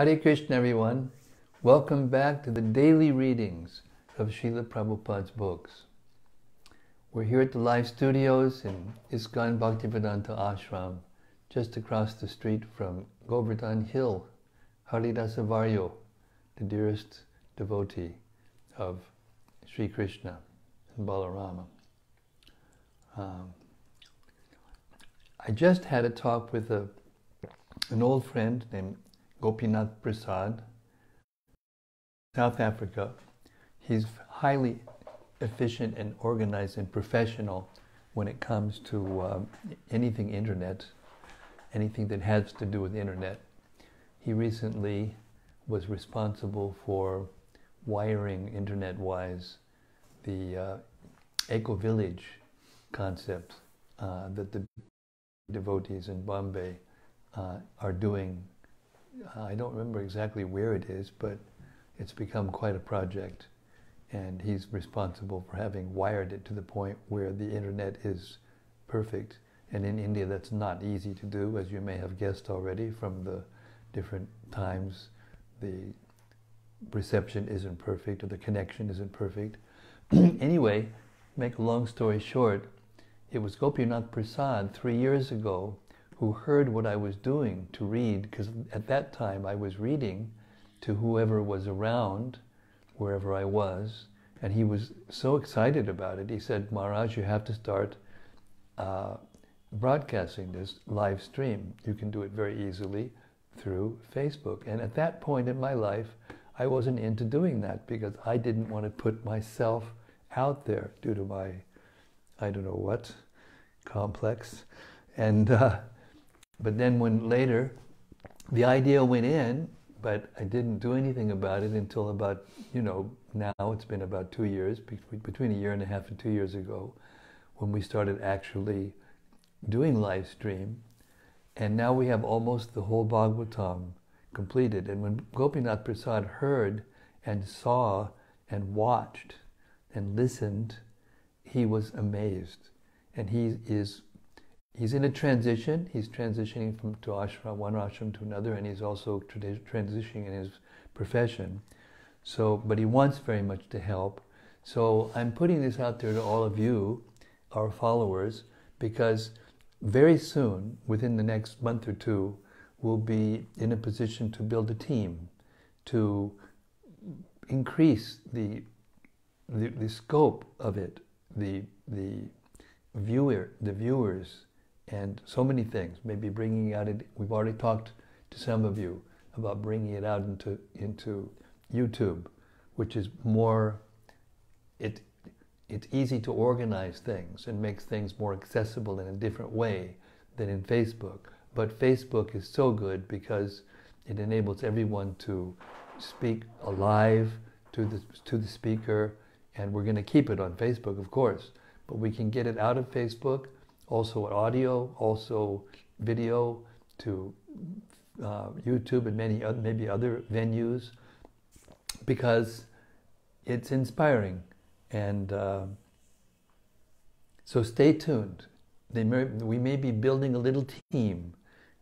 Hare Krishna, everyone. Welcome back to the daily readings of Srila Prabhupada's books. We're here at the live studios in ISKCON Bhaktivedanta Ashram, just across the street from Govardhan Hill, Haridasa Varyo, the dearest devotee of Sri Krishna and Balarama. Um, I just had a talk with a, an old friend named Gopinath Prasad, South Africa. He's highly efficient and organized and professional when it comes to um, anything internet, anything that has to do with internet. He recently was responsible for wiring internet-wise the uh, eco village concept uh, that the devotees in Bombay uh, are doing. Uh, I don't remember exactly where it is, but it's become quite a project. And he's responsible for having wired it to the point where the internet is perfect. And in India, that's not easy to do, as you may have guessed already from the different times. The reception isn't perfect or the connection isn't perfect. anyway, make a long story short, it was Gopinath Prasad three years ago who heard what I was doing to read, because at that time I was reading to whoever was around, wherever I was, and he was so excited about it. He said, Maharaj, you have to start uh, broadcasting this live stream. You can do it very easily through Facebook. And at that point in my life, I wasn't into doing that because I didn't want to put myself out there due to my, I don't know what, complex. And, uh, but then when later the idea went in, but I didn't do anything about it until about, you know, now it's been about two years, between a year and a half and two years ago, when we started actually doing live stream. And now we have almost the whole Bhagavatam completed. And when Gopinath Prasad heard and saw and watched and listened, he was amazed. And he is he's in a transition. He's transitioning from to ashram, one ashram to another, and he's also transitioning in his profession. So, but he wants very much to help. So I'm putting this out there to all of you, our followers, because very soon, within the next month or two, we'll be in a position to build a team, to increase the the, the scope of it, the the viewer, the viewers, and so many things. Maybe bringing out it. We've already talked to some of you about bringing it out into into YouTube, which is more. It it's easy to organize things and makes things more accessible in a different way than in Facebook. But Facebook is so good because it enables everyone to speak alive to the to the speaker, and we're going to keep it on Facebook, of course but we can get it out of Facebook, also audio, also video to uh, YouTube and many other, maybe other venues because it's inspiring. And uh, so stay tuned. May, we may be building a little team,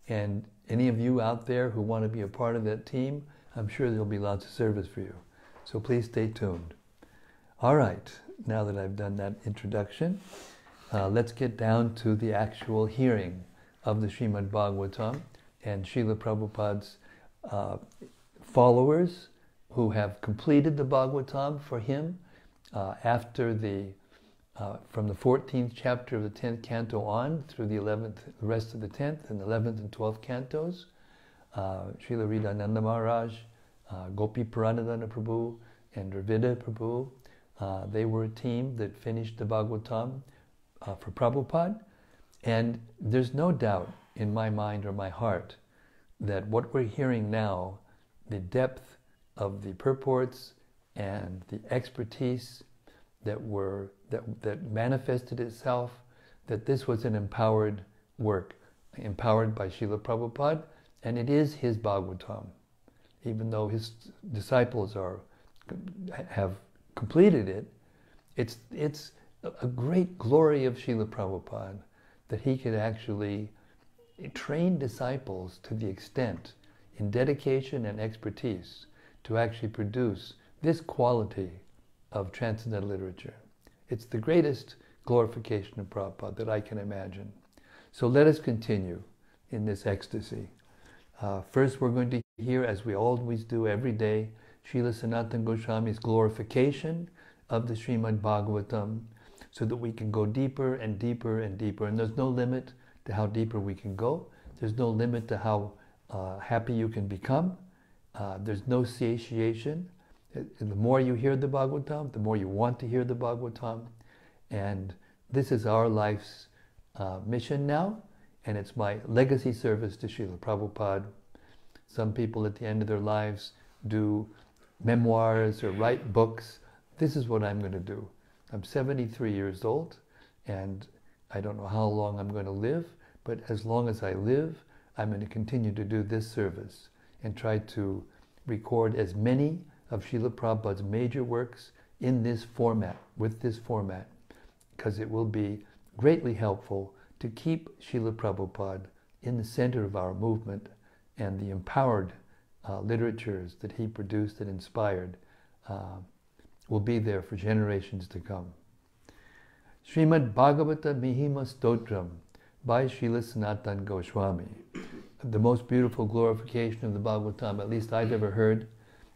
and any of you out there who want to be a part of that team, I'm sure there'll be lots of service for you. So please stay tuned. All right now that I've done that introduction, uh, let's get down to the actual hearing of the Srimad Bhagavatam and Srila Prabhupada's uh, followers who have completed the Bhagavatam for him uh, after the uh, from the 14th chapter of the 10th canto on through the 11th, the rest of the 10th and 11th and 12th cantos, uh, Srila Hridayananda Maharaj, uh, Gopi Paranadhana Prabhu, and Dravida Prabhu, uh, they were a team that finished the Bhagavatam uh, for Prabhupada. And there's no doubt in my mind or my heart that what we're hearing now, the depth of the purports and the expertise that were that, that manifested itself, that this was an empowered work, empowered by Srila Prabhupada, and it is his Bhagavatam, even though his disciples are have completed it, it's, it's a great glory of Srila Prabhupada that he could actually train disciples to the extent in dedication and expertise to actually produce this quality of transcendental literature. It's the greatest glorification of Prabhupada that I can imagine. So let us continue in this ecstasy. Uh, first, we're going to hear, as we always do every day, Srila Sanatana Goswami's glorification of the Srimad Bhagavatam so that we can go deeper and deeper and deeper. And there's no limit to how deeper we can go. There's no limit to how uh, happy you can become. Uh, there's no satiation. The more you hear the Bhagavatam, the more you want to hear the Bhagavatam. And this is our life's uh, mission now, and it's my legacy service to Srila Prabhupada. Some people at the end of their lives do memoirs or write books. This is what I'm going to do. I'm 73 years old, and I don't know how long I'm going to live, but as long as I live, I'm going to continue to do this service and try to record as many of Srila Prabhupada's major works in this format, with this format, because it will be greatly helpful to keep Srila Prabhupada in the center of our movement and the empowered uh, literatures that he produced and inspired uh, will be there for generations to come. Srimad Bhagavata Mahima Stotram by Srila Sanatan Goswami. The most beautiful glorification of the Bhagavatam, at least I've ever heard.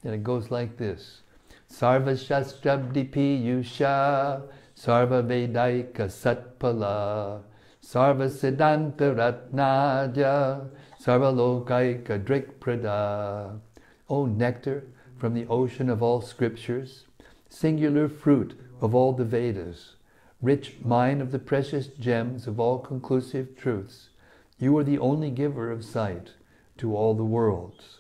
And it goes like this. Sarva Shastrabdi Yusha Sarva Vedaika Satpala Sarva Siddhanta Ratnaja Sarva Lokaika Drikprada O nectar from the ocean of all scriptures, singular fruit of all the Vedas, rich mine of the precious gems of all conclusive truths, you are the only giver of sight to all the worlds.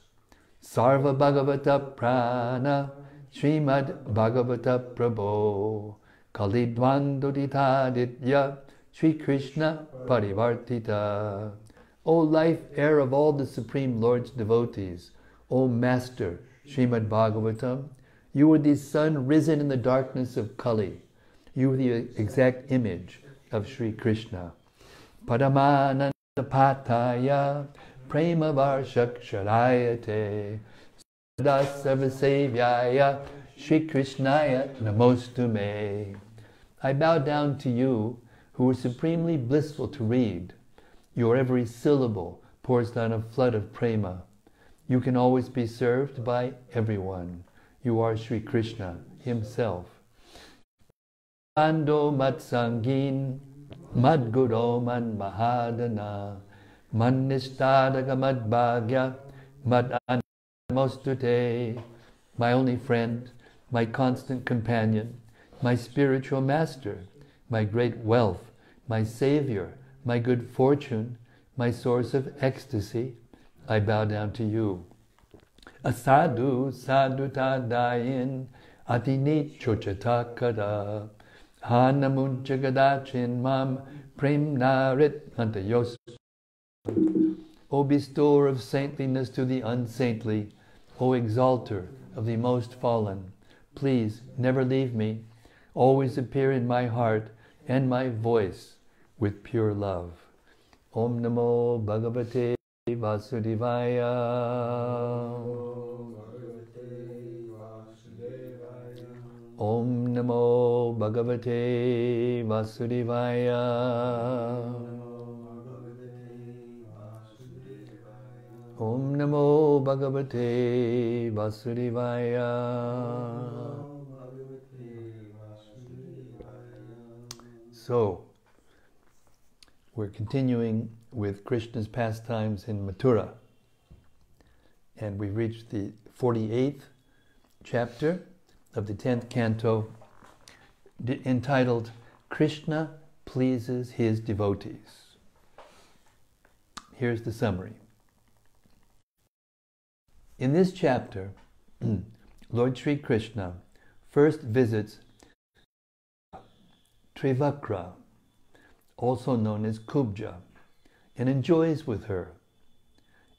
Sarva Bhagavata Prana Srimad Bhagavata Prabho Kalidvandoditaditya Sri Krishna Parivartita. O life air of all the Supreme Lord's devotees, O Master Srimad Bhagavatam, you are the sun risen in the darkness of Kali. You are the exact image of Sri Krishna. Paramananda Pataya Prema Varshaksharayate Sadasavasevyaya Sri Krishnaya Namostume. I bow down to you who are supremely blissful to read. Your every syllable pours down a flood of prema. You can always be served by everyone. You are Sri Krishna himself. Ando matsangin madguro man mahadana manistadaga madbhagya mad mostute my only friend, my constant companion, my spiritual master, my great wealth, my savior, my good fortune, my source of ecstasy, I bow down to you. Asadu saduta dayin atinit chochatakada hanamunchagadachin mam prem narit antayos. O bestower of saintliness to the unsaintly, O exalter of the most fallen, please never leave me. Always appear in my heart and my voice with pure love. Om Namo Bhagavate Vasudevaya. Om Namo Bhagavate Vasudevaya. Om Namo Bhagavate Vasudevaya. So, we're continuing with Krishna's pastimes in Mathura. And we've reached the 48th chapter of the 10th canto entitled Krishna Pleases His Devotees. Here's the summary. In this chapter, Lord Sri Krishna first visits Trivakra, also known as Kubja, and enjoys with her.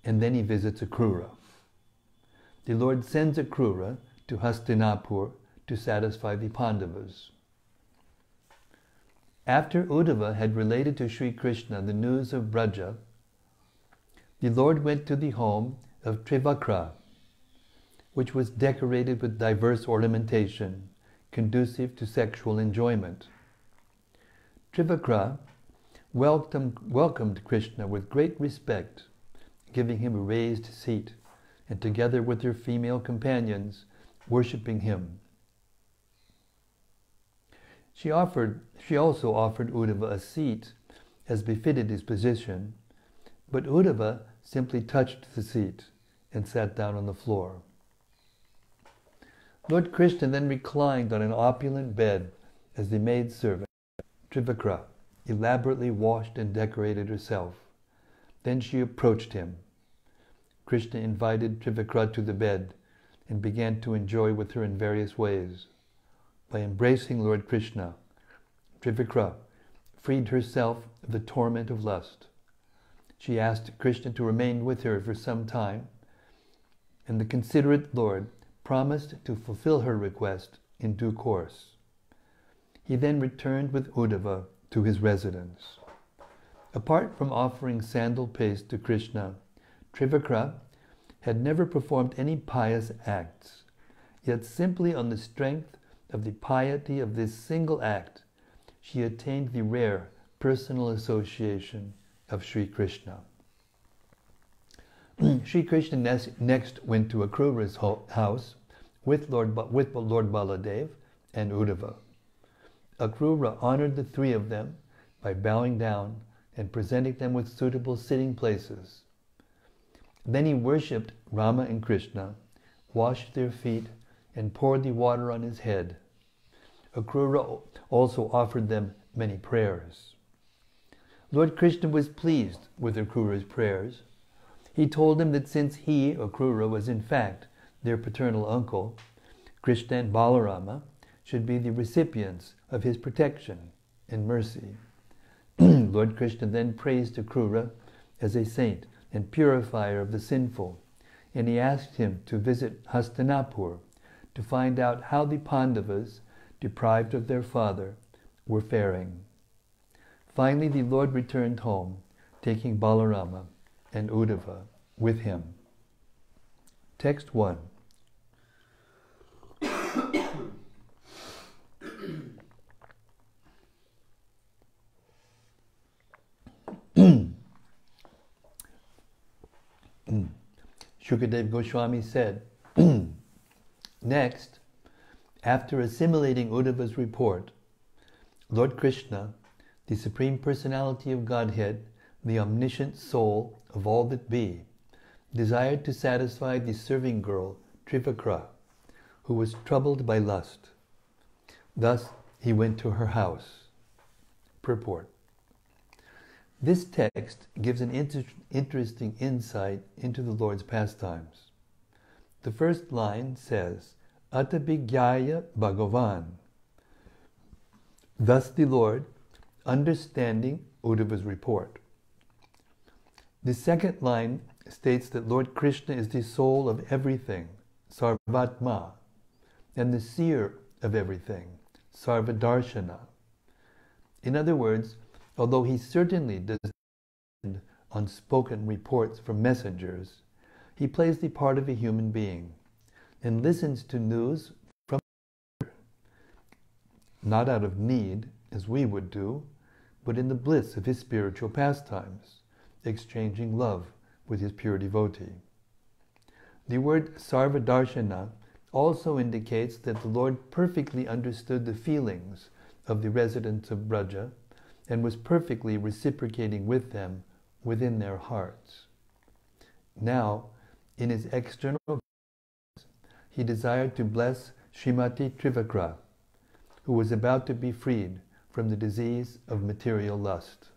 And then he visits Akrura. The Lord sends Akrura to Hastinapur to satisfy the Pandavas. After Uddhava had related to Sri Krishna the news of Braja, the Lord went to the home of Trivakra, which was decorated with diverse ornamentation conducive to sexual enjoyment. Trivakra welcomed, welcomed Krishna with great respect, giving him a raised seat, and together with her female companions, worshipping him. She offered she also offered Uddhava a seat as befitted his position, but Uddhava simply touched the seat and sat down on the floor. Lord Krishna then reclined on an opulent bed as the maid servant, Trivakra, elaborately washed and decorated herself. Then she approached him. Krishna invited Trivakra to the bed and began to enjoy with her in various ways. By embracing Lord Krishna, Trivakra freed herself of the torment of lust. She asked Krishna to remain with her for some time, and the considerate Lord promised to fulfill her request in due course. He then returned with Uddhava to his residence. Apart from offering sandal paste to Krishna, Trivakra had never performed any pious acts, yet simply on the strength of the piety of this single act, she attained the rare personal association of Sri Krishna. Sri Krishna next went to Akrura's house with Lord, with Lord Baladev and Uddhava. Akrura honored the three of them by bowing down and presenting them with suitable sitting places. Then he worshipped Rama and Krishna, washed their feet, and poured the water on his head. Akrura also offered them many prayers. Lord Krishna was pleased with Akrura's prayers. He told him that since he, Akrura, was in fact their paternal uncle, Krishna and Balarama, should be the recipients of his protection and mercy. Lord Krishna then praised Akrura as a saint and purifier of the sinful, and he asked him to visit Hastinapur to find out how the Pandavas, deprived of their father, were faring. Finally, the Lord returned home, taking Balarama and Uddhava with him. Text 1 Shukadev Goswami said, Next, after assimilating Uddhava's report, Lord Krishna, the Supreme Personality of Godhead, the omniscient soul of all that be, desired to satisfy the serving girl Trivakra, who was troubled by lust. Thus he went to her house. Purport This text gives an inter- interesting insight into the Lord's pastimes. The first line says, Atabigyaya Bhagavan. Thus the Lord, understanding Uddhava's report. The second line states that Lord Krishna is the soul of everything, Sarvatma, and the seer of everything, Sarvadarshana. In other words, although he certainly does not on spoken reports from messengers, he plays the part of a human being and listens to news from not out of need, as we would do, but in the bliss of his spiritual pastimes, exchanging love with his pure devotee. The word sarvadarshana also indicates that the Lord perfectly understood the feelings of the residents of Braja and was perfectly reciprocating with them within their hearts. Now, in his external he desired to bless Srimati Trivakra, who was about to be freed from the disease of material lust.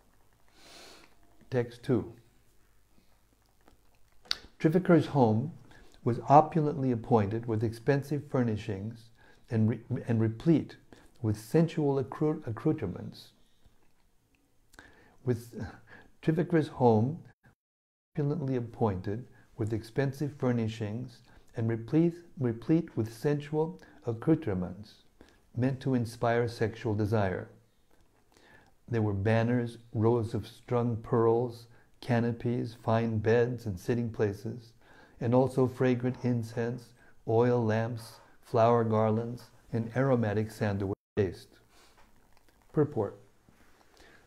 Text 2. Trivakra's home was opulently appointed with expensive furnishings and, re- and replete with sensual accru- accoutrements. With Trivakra's home opulently appointed with expensive furnishings and replete, replete with sensual accoutrements meant to inspire sexual desire. There were banners, rows of strung pearls, canopies, fine beds, and sitting places, and also fragrant incense, oil lamps, flower garlands, and aromatic sandalwood paste. Purport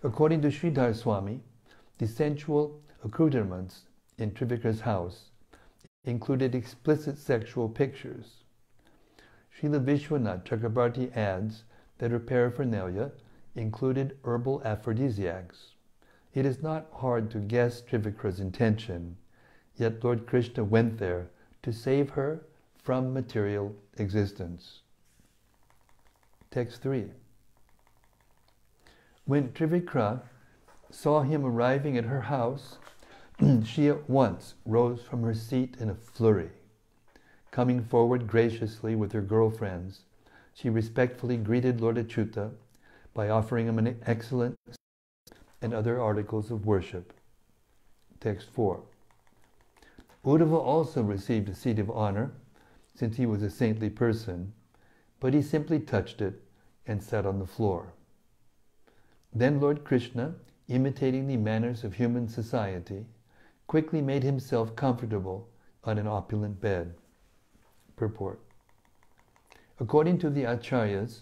According to Sridhar Swami, the sensual accoutrements in Trivikra's house included explicit sexual pictures. Srila Vishwanath Chakrabarti adds that her paraphernalia included herbal aphrodisiacs. It is not hard to guess Trivikra's intention, yet Lord Krishna went there to save her from material existence. Text 3. When Trivikra saw him arriving at her house, she at once rose from her seat in a flurry. Coming forward graciously with her girlfriends, she respectfully greeted Lord Achyuta by offering him an excellent and other articles of worship. Text 4. Uddhava also received a seat of honor, since he was a saintly person, but he simply touched it and sat on the floor. Then Lord Krishna, imitating the manners of human society, quickly made himself comfortable on an opulent bed. Purport. According to the Acharyas,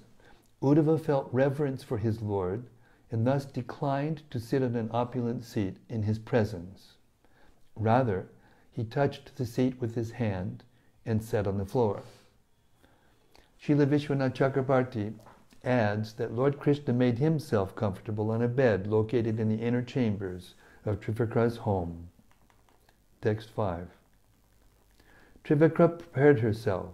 Uddhava felt reverence for his Lord and thus declined to sit on an opulent seat in his presence. Rather, he touched the seat with his hand and sat on the floor. Srila Vishwanath Chakrabarti adds that Lord Krishna made himself comfortable on a bed located in the inner chambers of Trivikra's home. Text 5. Trivikra prepared herself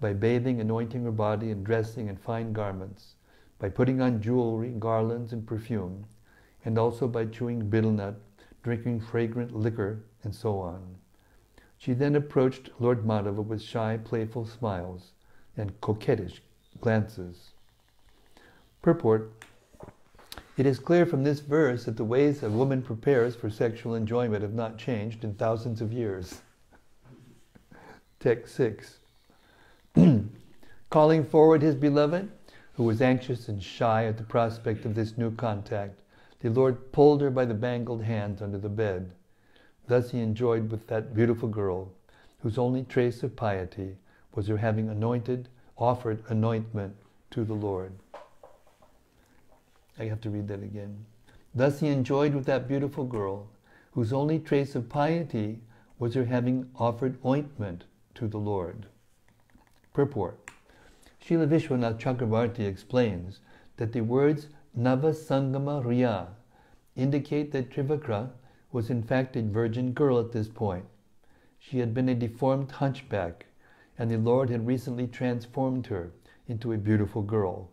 by bathing, anointing her body, and dressing in fine garments, by putting on jewelry, garlands, and perfume, and also by chewing betel nut, drinking fragrant liquor, and so on. She then approached Lord Madhava with shy, playful smiles and coquettish glances. Purport It is clear from this verse that the ways a woman prepares for sexual enjoyment have not changed in thousands of years. Text 6. Calling forward his beloved, who was anxious and shy at the prospect of this new contact, the Lord pulled her by the bangled hands under the bed. Thus he enjoyed with that beautiful girl, whose only trace of piety was her having anointed, offered anointment to the Lord. I have to read that again. Thus he enjoyed with that beautiful girl, whose only trace of piety was her having offered ointment to the Lord. Purport. Srila Vishwanath Chakrabarti explains that the words Nava Sangama Riya indicate that Trivikra was in fact a virgin girl at this point. She had been a deformed hunchback, and the Lord had recently transformed her into a beautiful girl.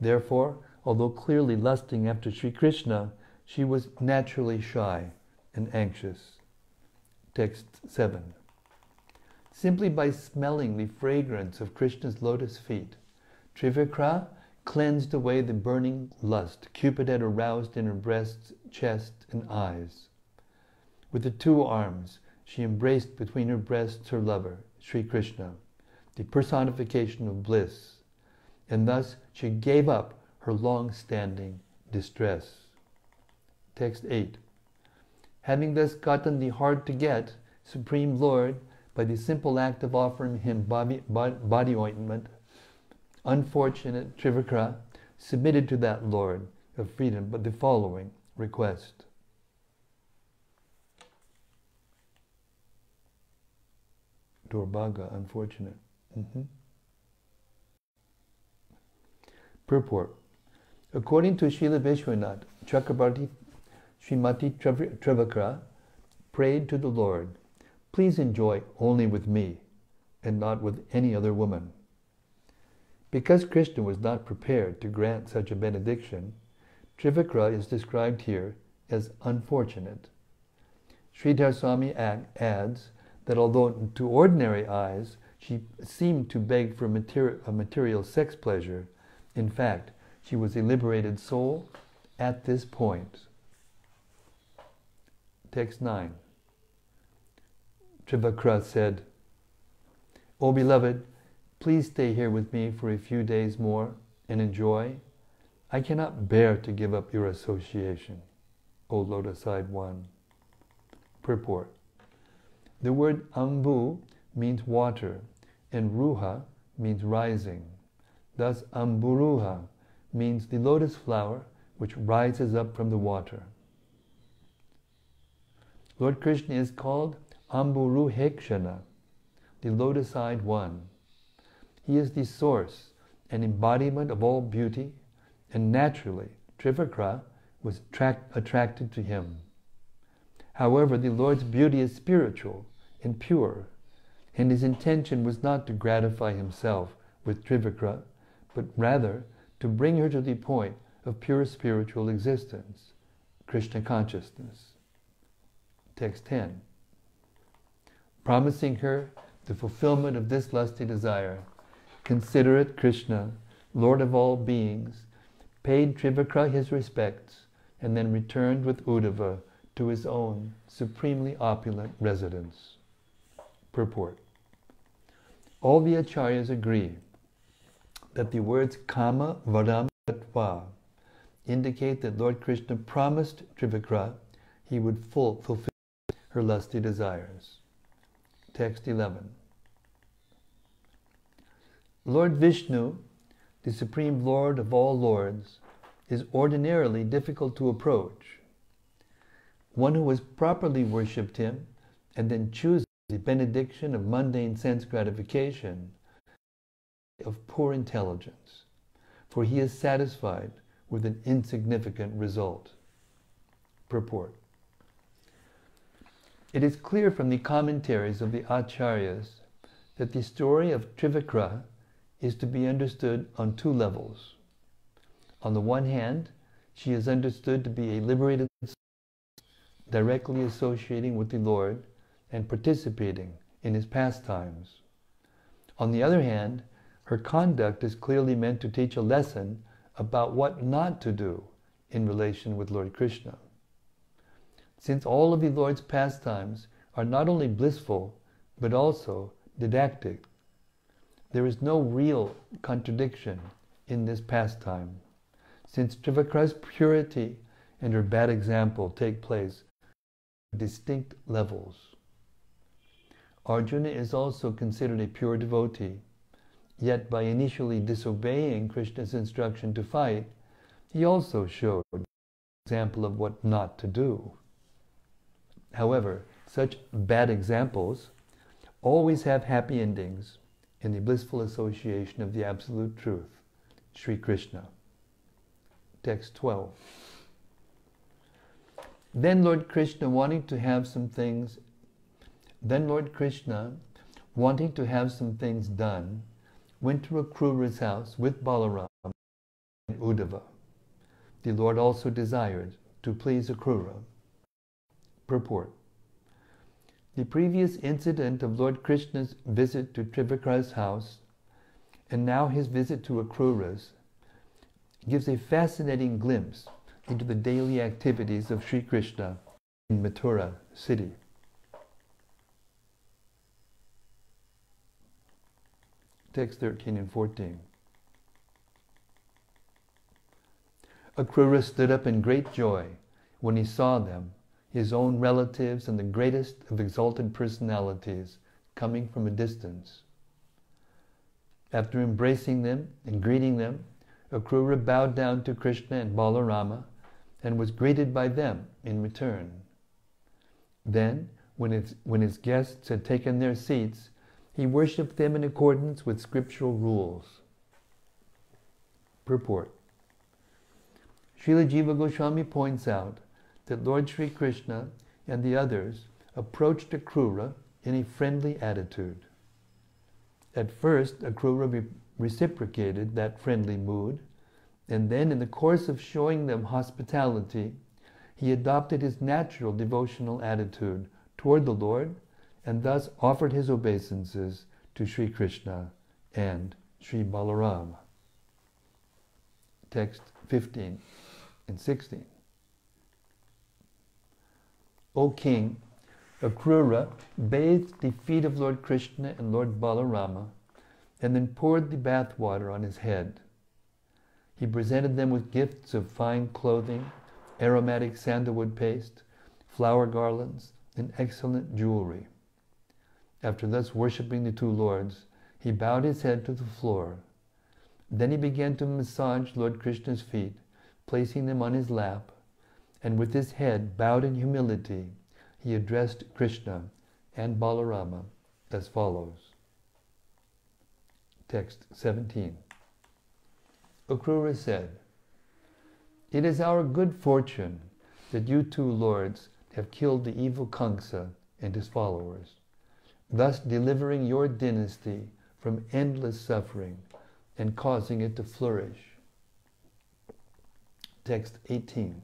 Therefore, although clearly lusting after Sri Krishna, she was naturally shy and anxious. Text 7. Simply by smelling the fragrance of Krishna's lotus feet, Trivikra cleansed away the burning lust Cupid had aroused in her breast, chest, and eyes. With the two arms, she embraced between her breasts her lover, Sri Krishna, the personification of bliss, and thus she gave up her long-standing distress. Text 8. Having thus gotten the hard-to-get Supreme Lord by the simple act of offering him body, body ointment, unfortunate Trivikra submitted to that Lord of freedom but the following request. Durbhaga, unfortunate. Mm-hmm. Purport According to Srila Vishwanath, Chakrabarti Srimati Trivikra prayed to the Lord, Please enjoy only with me and not with any other woman. Because Krishna was not prepared to grant such a benediction, Trivikra is described here as unfortunate. Sridhar Swami adds that although to ordinary eyes she seemed to beg for a material sex pleasure, in fact, she was a liberated soul at this point. Text 9. Trivikra said, O beloved, please stay here with me for a few days more and enjoy. I cannot bear to give up your association. O Lotus Side 1. Purport. The word ambu means water, and ruha means rising. Thus, amburuha means the lotus flower which rises up from the water. Lord Krishna is called Amburuhekshana, the lotus-eyed one. He is the source and embodiment of all beauty, and naturally, Trivakra was attracted to him. However, the Lord's beauty is spiritual and pure, and his intention was not to gratify himself with Trivakra, but rather to bring her to the point of pure spiritual existence, Krishna consciousness. Text 10. Promising her the fulfillment of this lusty desire, considerate Krishna, Lord of all beings, paid Trivakra his respects, and then returned with Uddhava to his own supremely opulent residence. Purport. All the acharyas agree that the words kama varam tatva indicate that Lord Krishna promised Trivakra he would full, fulfill her lusty desires. Text 11. Lord Vishnu, the Supreme Lord of all lords, is ordinarily difficult to approach. One who has properly worshipped him and then chooses the benediction of mundane sense gratification of poor intelligence, for he is satisfied with an insignificant result. Purport. It is clear from the commentaries of the Acharyas that the story of Trivakra is to be understood on two levels. On the one hand, she is understood to be a liberated directly associating with the Lord and participating in his pastimes. On the other hand, her conduct is clearly meant to teach a lesson about what not to do in relation with Lord Krishna. Since all of the Lord's pastimes are not only blissful, but also didactic, there is no real contradiction in this pastime, since Trivakra's purity and her bad example take place at distinct levels. Arjuna is also considered a pure devotee, yet by initially disobeying Krishna's instruction to fight, he also showed an example of what not to do. However, such bad examples always have happy endings in the blissful association of the Absolute Truth, Sri Krishna. Text 12. Then Lord Krishna, wanting to have some things, then Lord Krishna, wanting to have some things done, went to Akrura's house with Balaram and Uddhava. The Lord also desired to please Akrura. Purport. The previous incident of Lord Krishna's visit to Trivikra's house and now his visit to Akrura's gives a fascinating glimpse into the daily activities of Sri Krishna in Mathura city. Text 13 and 14. Akrura stood up in great joy when he saw them his own relatives, and the greatest of exalted personalities coming from a distance. After embracing them and greeting them, Akrura bowed down to Krishna and Balarama and was greeted by them in return. Then, when his, when his guests had taken their seats, he worshipped them in accordance with scriptural rules. Purport Srila Jiva Goswami points out that Lord Sri Krishna and the others approached Akrura in a friendly attitude. At first, Akrura re- reciprocated that friendly mood, and then, in the course of showing them hospitality, he adopted his natural devotional attitude toward the Lord and thus offered his obeisances to Sri Krishna and Sri Balaram. Text 15 and 16. O king, Akrura bathed the feet of Lord Krishna and Lord Balarama and then poured the bath water on his head. He presented them with gifts of fine clothing, aromatic sandalwood paste, flower garlands, and excellent jewelry. After thus worshipping the two lords, he bowed his head to the floor. Then he began to massage Lord Krishna's feet, placing them on his lap, and with his head bowed in humility, he addressed Krishna and Balarama as follows. Text 17. Akrura said, It is our good fortune that you two lords have killed the evil Kansa and his followers, thus delivering your dynasty from endless suffering and causing it to flourish. Text 18.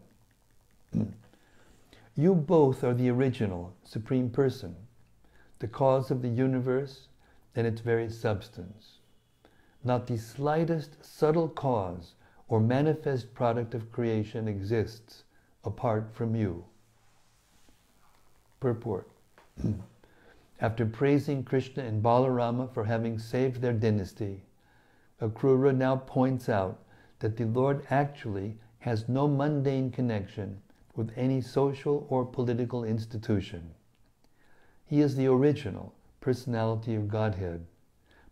you both are the original Supreme Person, the cause of the universe and its very substance. Not the slightest subtle cause or manifest product of creation exists apart from you. Purport. After praising Krishna and Balarama for having saved their dynasty, Akrura now points out that the Lord actually has no mundane connection with any social or political institution. He is the original personality of Godhead,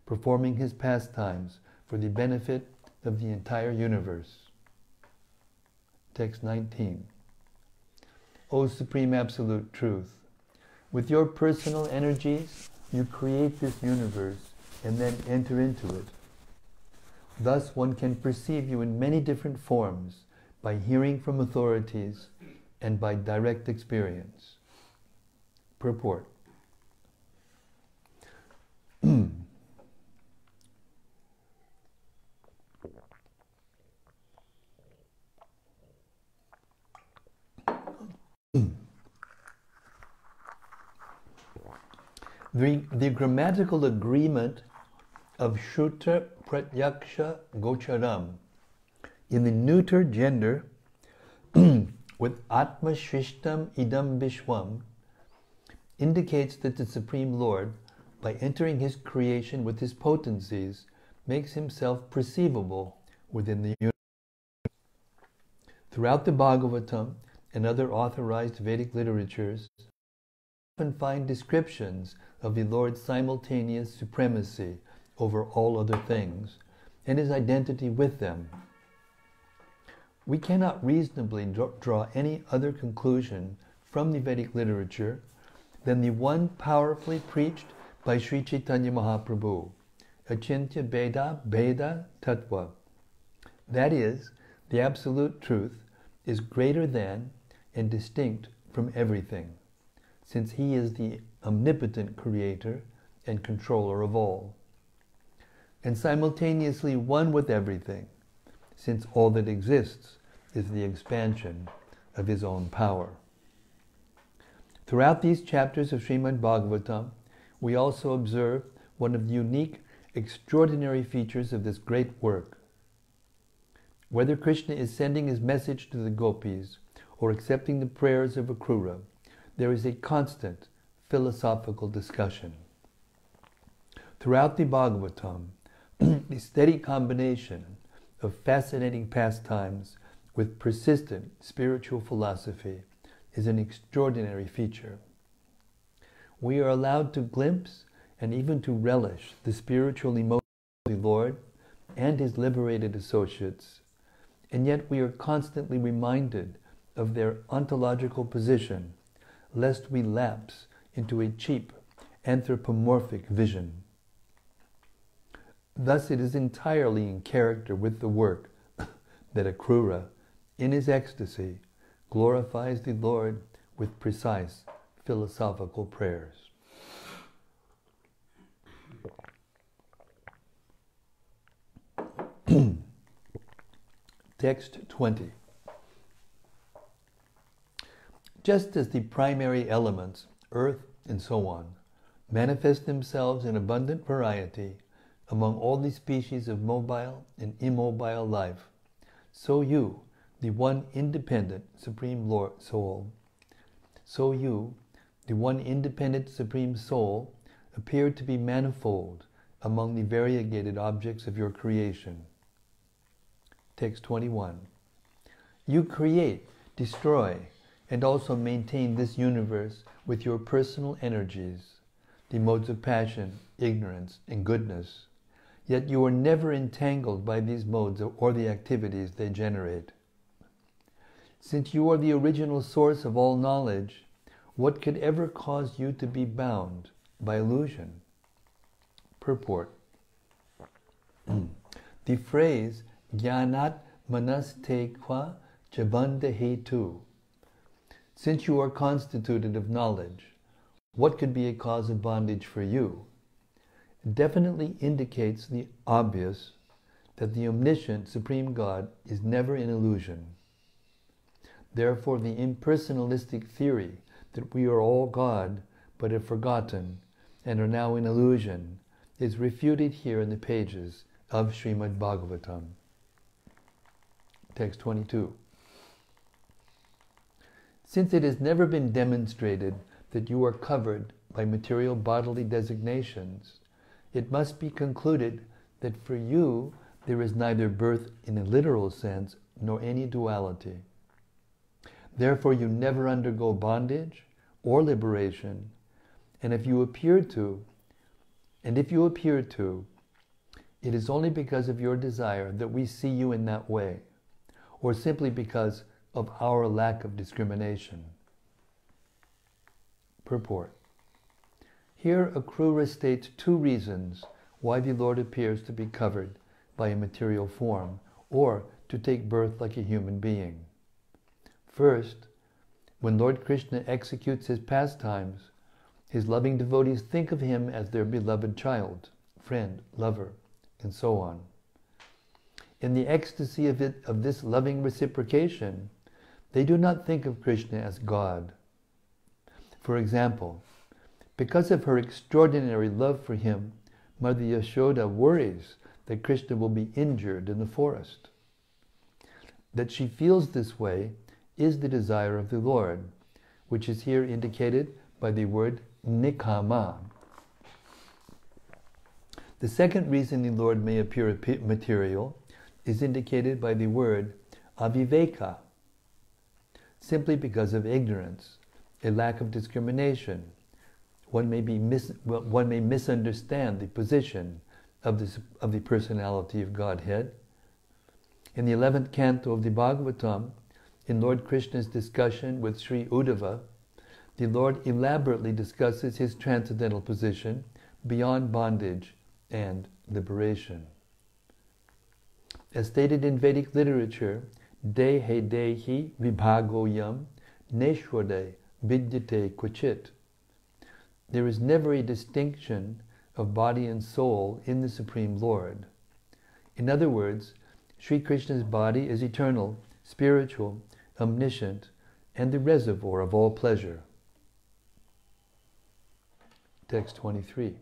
performing his pastimes for the benefit of the entire universe. Text 19. O Supreme Absolute Truth, with your personal energies, you create this universe and then enter into it. Thus, one can perceive you in many different forms by hearing from authorities and by direct experience. Purport the, the grammatical agreement of Shruta Pratyaksha Gocharam in the neuter gender with Atma Shrishtam Idam Bishwam indicates that the Supreme Lord, by entering his creation with his potencies, makes himself perceivable within the universe. Throughout the Bhagavatam and other authorized Vedic literatures, often find descriptions of the Lord's simultaneous supremacy over all other things and his identity with them. We cannot reasonably draw any other conclusion from the Vedic literature than the one powerfully preached by Sri Chaitanya Mahaprabhu, Achintya Bheda Bheda Tattva. That is, the absolute truth is greater than and distinct from everything, since he is the omnipotent creator and controller of all, and simultaneously one with everything, since all that exists is the expansion of his own power. Throughout these chapters of Srimad Bhagavatam, we also observe one of the unique, extraordinary features of this great work. Whether Krishna is sending his message to the gopis or accepting the prayers of Akrura, there is a constant philosophical discussion. Throughout the Bhagavatam, the steady combination of fascinating pastimes with persistent spiritual philosophy is an extraordinary feature. We are allowed to glimpse and even to relish the spiritual emotions of the Lord and his liberated associates, and yet we are constantly reminded of their ontological position, lest we lapse into a cheap, anthropomorphic vision. Thus, it is entirely in character with the work that Akrura, in his ecstasy, glorifies the Lord with precise philosophical prayers. Text 20. Just as the primary elements, earth, and so on, manifest themselves in abundant variety among all the species of mobile and immobile life, so you, the one independent Supreme Lord Soul, so you, the one independent Supreme Soul, appear to be manifold among the variegated objects of your creation. Text 21. You create, destroy, and also maintain this universe with your personal energies, the modes of passion, ignorance, and goodness, yet you are never entangled by these modes or the activities they generate. Since you are the original source of all knowledge, what could ever cause you to be bound by illusion? Purport. the phrase Jnanat manaste qua chabanda hetu. Since you are constituted of knowledge, what could be a cause of bondage for you? It Definitely indicates the obvious that the omniscient Supreme God is never in illusion. Therefore, the impersonalistic theory that we are all God but have forgotten and are now in illusion is refuted here in the pages of Srimad Bhagavatam. Text 22. Since it has never been demonstrated that you are covered by material bodily designations, it must be concluded that for you there is neither birth in a literal sense nor any duality. Therefore, you never undergo bondage or liberation, and if you appear to, and if you appear to, it is only because of your desire that we see you in that way, or simply because of our lack of discrimination. Purport. Here, Akrura states two reasons why the Lord appears to be covered by a material form, or to take birth like a human being. First, when Lord Krishna executes his pastimes, his loving devotees think of him as their beloved child, friend, lover, and so on. In the ecstasy of, it, of this loving reciprocation, they do not think of Krishna as God. For example, because of her extraordinary love for him, Mother Yashoda worries that Krishna will be injured in the forest. That she feels this way is the desire of the Lord, which is here indicated by the word nikama. The second reason the Lord may appear material is indicated by the word aviveka, simply because of ignorance, a lack of discrimination. One may, be mis- one may misunderstand the position of, this, of the personality of Godhead. In the 11th canto of the Bhagavatam, in Lord Krishna's discussion with Sri Uddhava, the Lord elaborately discusses his transcendental position beyond bondage and liberation. As stated in Vedic literature, Dehe Dehi Vibhagoyam Neshwade Vidyate Kvachit. There is never a distinction of body and soul in the Supreme Lord. In other words, Sri Krishna's body is eternal, spiritual, omniscient, and the reservoir of all pleasure. Text 23.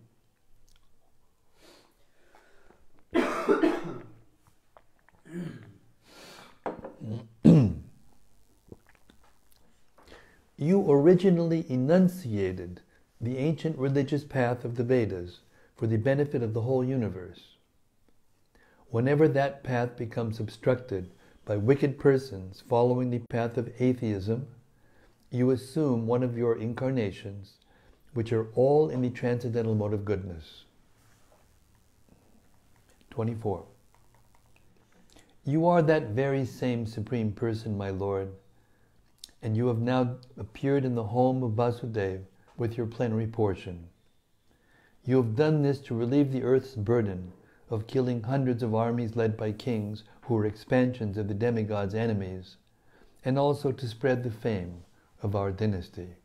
You originally enunciated the ancient religious path of the Vedas for the benefit of the whole universe. Whenever that path becomes obstructed by wicked persons following the path of atheism, you assume one of your incarnations, which are all in the transcendental mode of goodness. 24. You are that very same Supreme Person, my Lord, and you have now appeared in the home of Vasudeva with your plenary portion. You have done this to relieve the earth's burden of killing hundreds of armies led by kings who were expansions of the demigod's enemies, and also to spread the fame of our dynasty.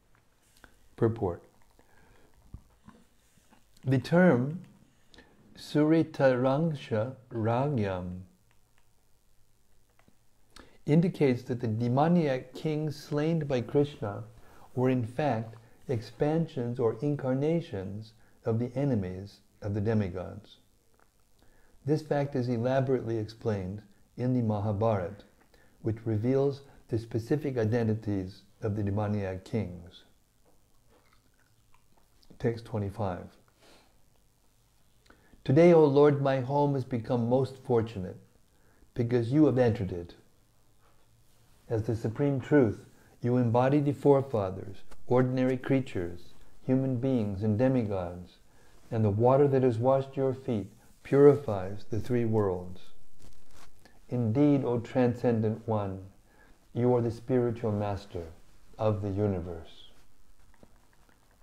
Purport The term Suritarangsha Ragyam indicates that the demoniac kings slain by Krishna were in fact expansions or incarnations of the enemies of the demigods. This fact is elaborately explained in the Mahabharata, which reveals the specific identities of the demoniac kings. Text 25. Today, O Lord, my home has become most fortunate because you have entered it. As the supreme truth, you embody the forefathers, ordinary creatures, human beings, and demigods, and the water that has washed your feet purifies the three worlds. Indeed, O Transcendent One, you are the spiritual master of the universe.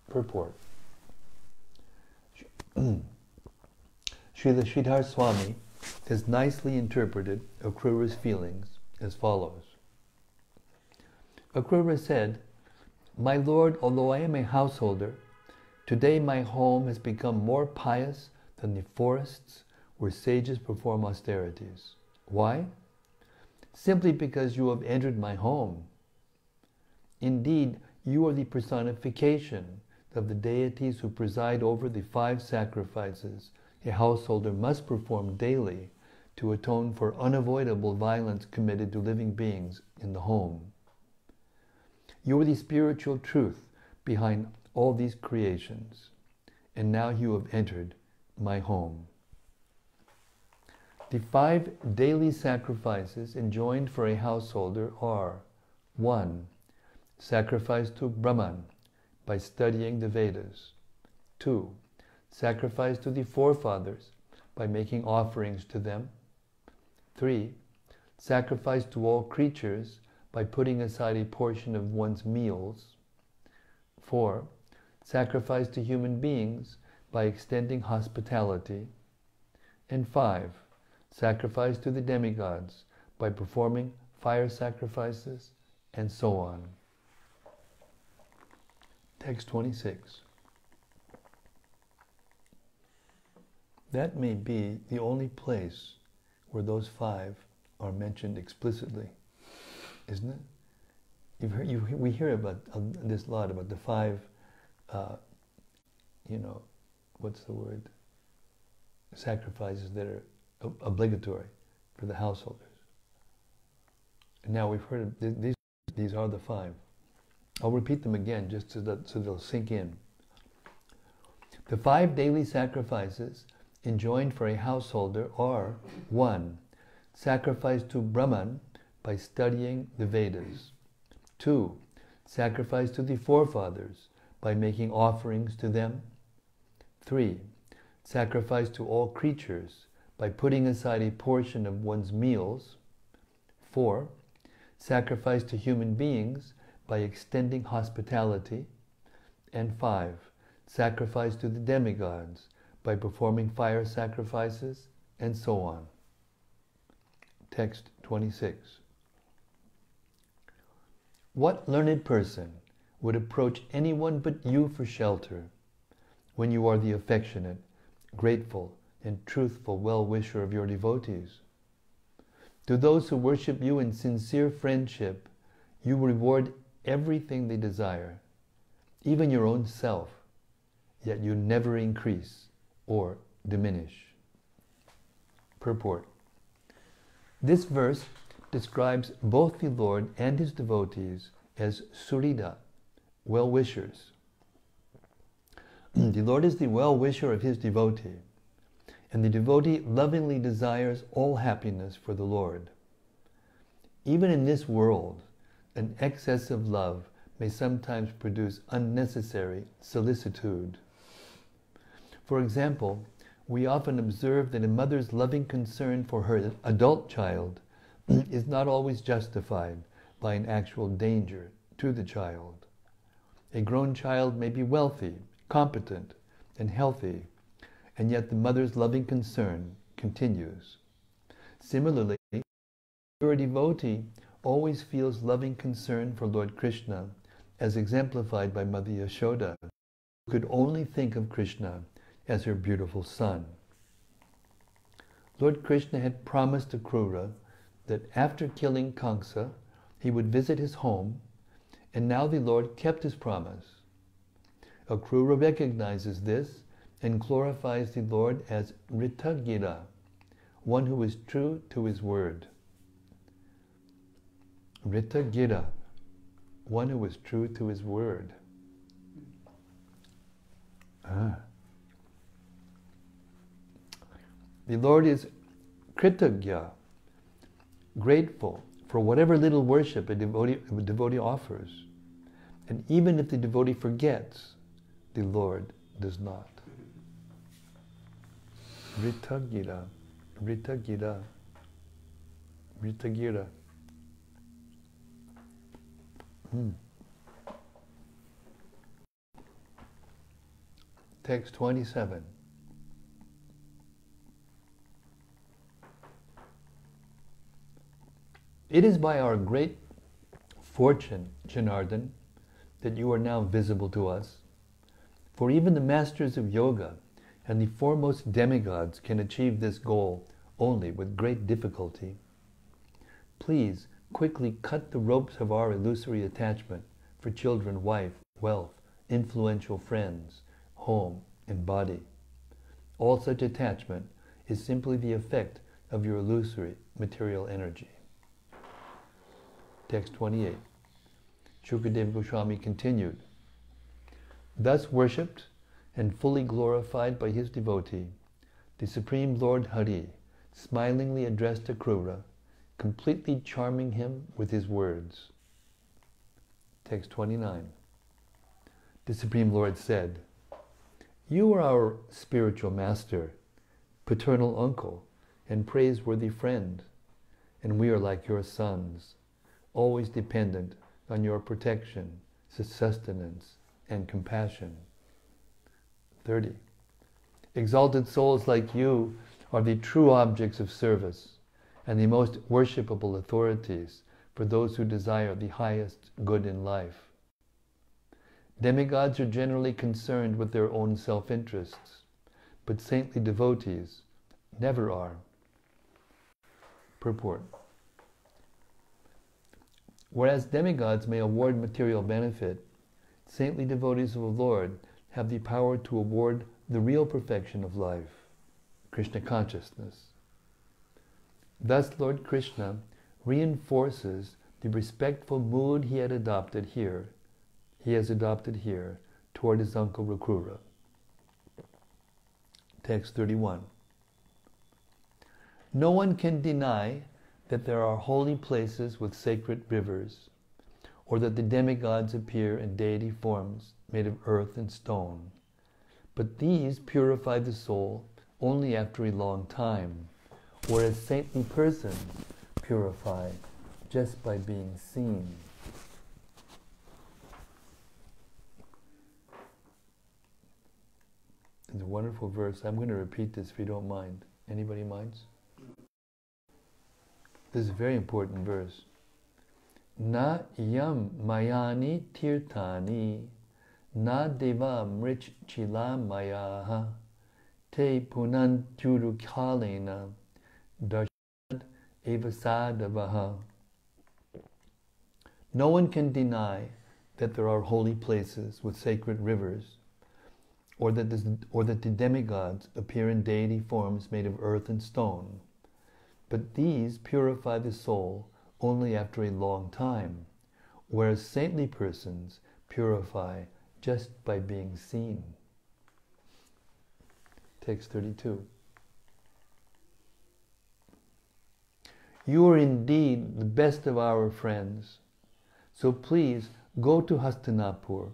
Purport. Srila Sridhar Swami has nicely interpreted Akrura's feelings as follows. Akrura said, My Lord, although I am a householder, today my home has become more pious than the forests where sages perform austerities. Why? Simply because you have entered my home. Indeed, you are the personification of the deities who preside over the five sacrifices a householder must perform daily to atone for unavoidable violence committed to living beings in the home. You are the spiritual truth behind all these creations, and now you have entered my home. The five daily sacrifices enjoined for a householder are 1. Sacrifice to Brahman by studying the Vedas. 2. Sacrifice to the forefathers by making offerings to them. 3. Sacrifice to all creatures by putting aside a portion of one's meals. 4. Sacrifice to human beings by extending hospitality. And 5 sacrifice to the demigods by performing fire sacrifices, and so on. Text 26. That may be the only place where those five are mentioned explicitly, isn't it? You've heard, you, we hear about uh, this lot about the five, uh, you know, what's the word? Sacrifices that are obligatory for the householders. Now we've heard of these, these are the five. I'll repeat them again just so, that, so they'll sink in. The five daily sacrifices enjoined for a householder are 1. Sacrifice to Brahman by studying the Vedas. 2. Sacrifice to the forefathers by making offerings to them. 3. Sacrifice to all creatures by putting aside a portion of one's meals. 4. Sacrifice to human beings by extending hospitality. And 5. Sacrifice to the demigods by performing fire sacrifices, and so on. Text 26. What learned person would approach anyone but you for shelter when you are the affectionate, grateful, and truthful well wisher of your devotees. To those who worship you in sincere friendship, you reward everything they desire, even your own self, yet you never increase or diminish. Purport This verse describes both the Lord and his devotees as surida, well wishers. the Lord is the well wisher of his devotee and the devotee lovingly desires all happiness for the Lord. Even in this world, an excess of love may sometimes produce unnecessary solicitude. For example, we often observe that a mother's loving concern for her adult child Mm. is not always justified by an actual danger to the child. A grown child may be wealthy, competent, and healthy and yet the mother's loving concern continues. Similarly, your devotee always feels loving concern for Lord Krishna, as exemplified by Mother Yashoda, who could only think of Krishna as her beautiful son. Lord Krishna had promised Akrura that after killing Kamsa, he would visit his home, and now the Lord kept his promise. Akrura recognizes this and glorifies the Lord as Ritagira, one who is true to his word. Ritagira, one who is true to his word. Ah. The Lord is Kritagya, grateful for whatever little worship a devotee, a devotee offers. And even if the devotee forgets, the Lord does not. Ritagira, Ritagira, Ritagira. Hmm. Text 27. It is by our great fortune, Janardhan, that you are now visible to us. For even the masters of yoga and the foremost demigods can achieve this goal only with great difficulty. Please quickly cut the ropes of our illusory attachment for children, wife, wealth, influential friends, home, and body. All such attachment is simply the effect of your illusory material energy. Text 28. Shukadeva Goswami continued, Thus worshipped and fully glorified by his devotee, the Supreme Lord Hari smilingly addressed Akrura, completely charming him with his words. Text 29. The Supreme Lord said, You are our spiritual master, paternal uncle, and praiseworthy friend, and we are like your sons always dependent on your protection, sustenance, and compassion. 30. Exalted souls like you are the true objects of service and the most worshipable authorities for those who desire the highest good in life. Demigods are generally concerned with their own self interests, but saintly devotees never are. Purport Whereas demigods may award material benefit, saintly devotees of the Lord have the power to award the real perfection of life, Krishna consciousness. Thus, Lord Krishna reinforces the respectful mood he had adopted here, he has adopted here toward his uncle Akrura. Text 31. No one can deny that there are holy places with sacred rivers, or that the demigods appear in deity forms made of earth and stone. But these purify the soul only after a long time, whereas saintly persons purify just by being seen. It's a wonderful verse. I'm going to repeat this if you don't mind. Anybody minds? This is a very important verse. Na yam mayani tirtani na deva mrich chila mayaha te punan kalena darshad evasadavaha. No one can deny that there are holy places with sacred rivers, or that, this, or that the demigods appear in deity forms made of earth and stone but these purify the soul only after a long time, whereas saintly persons purify just by being seen. Text 32. You are indeed the best of our friends. So please go to Hastinapur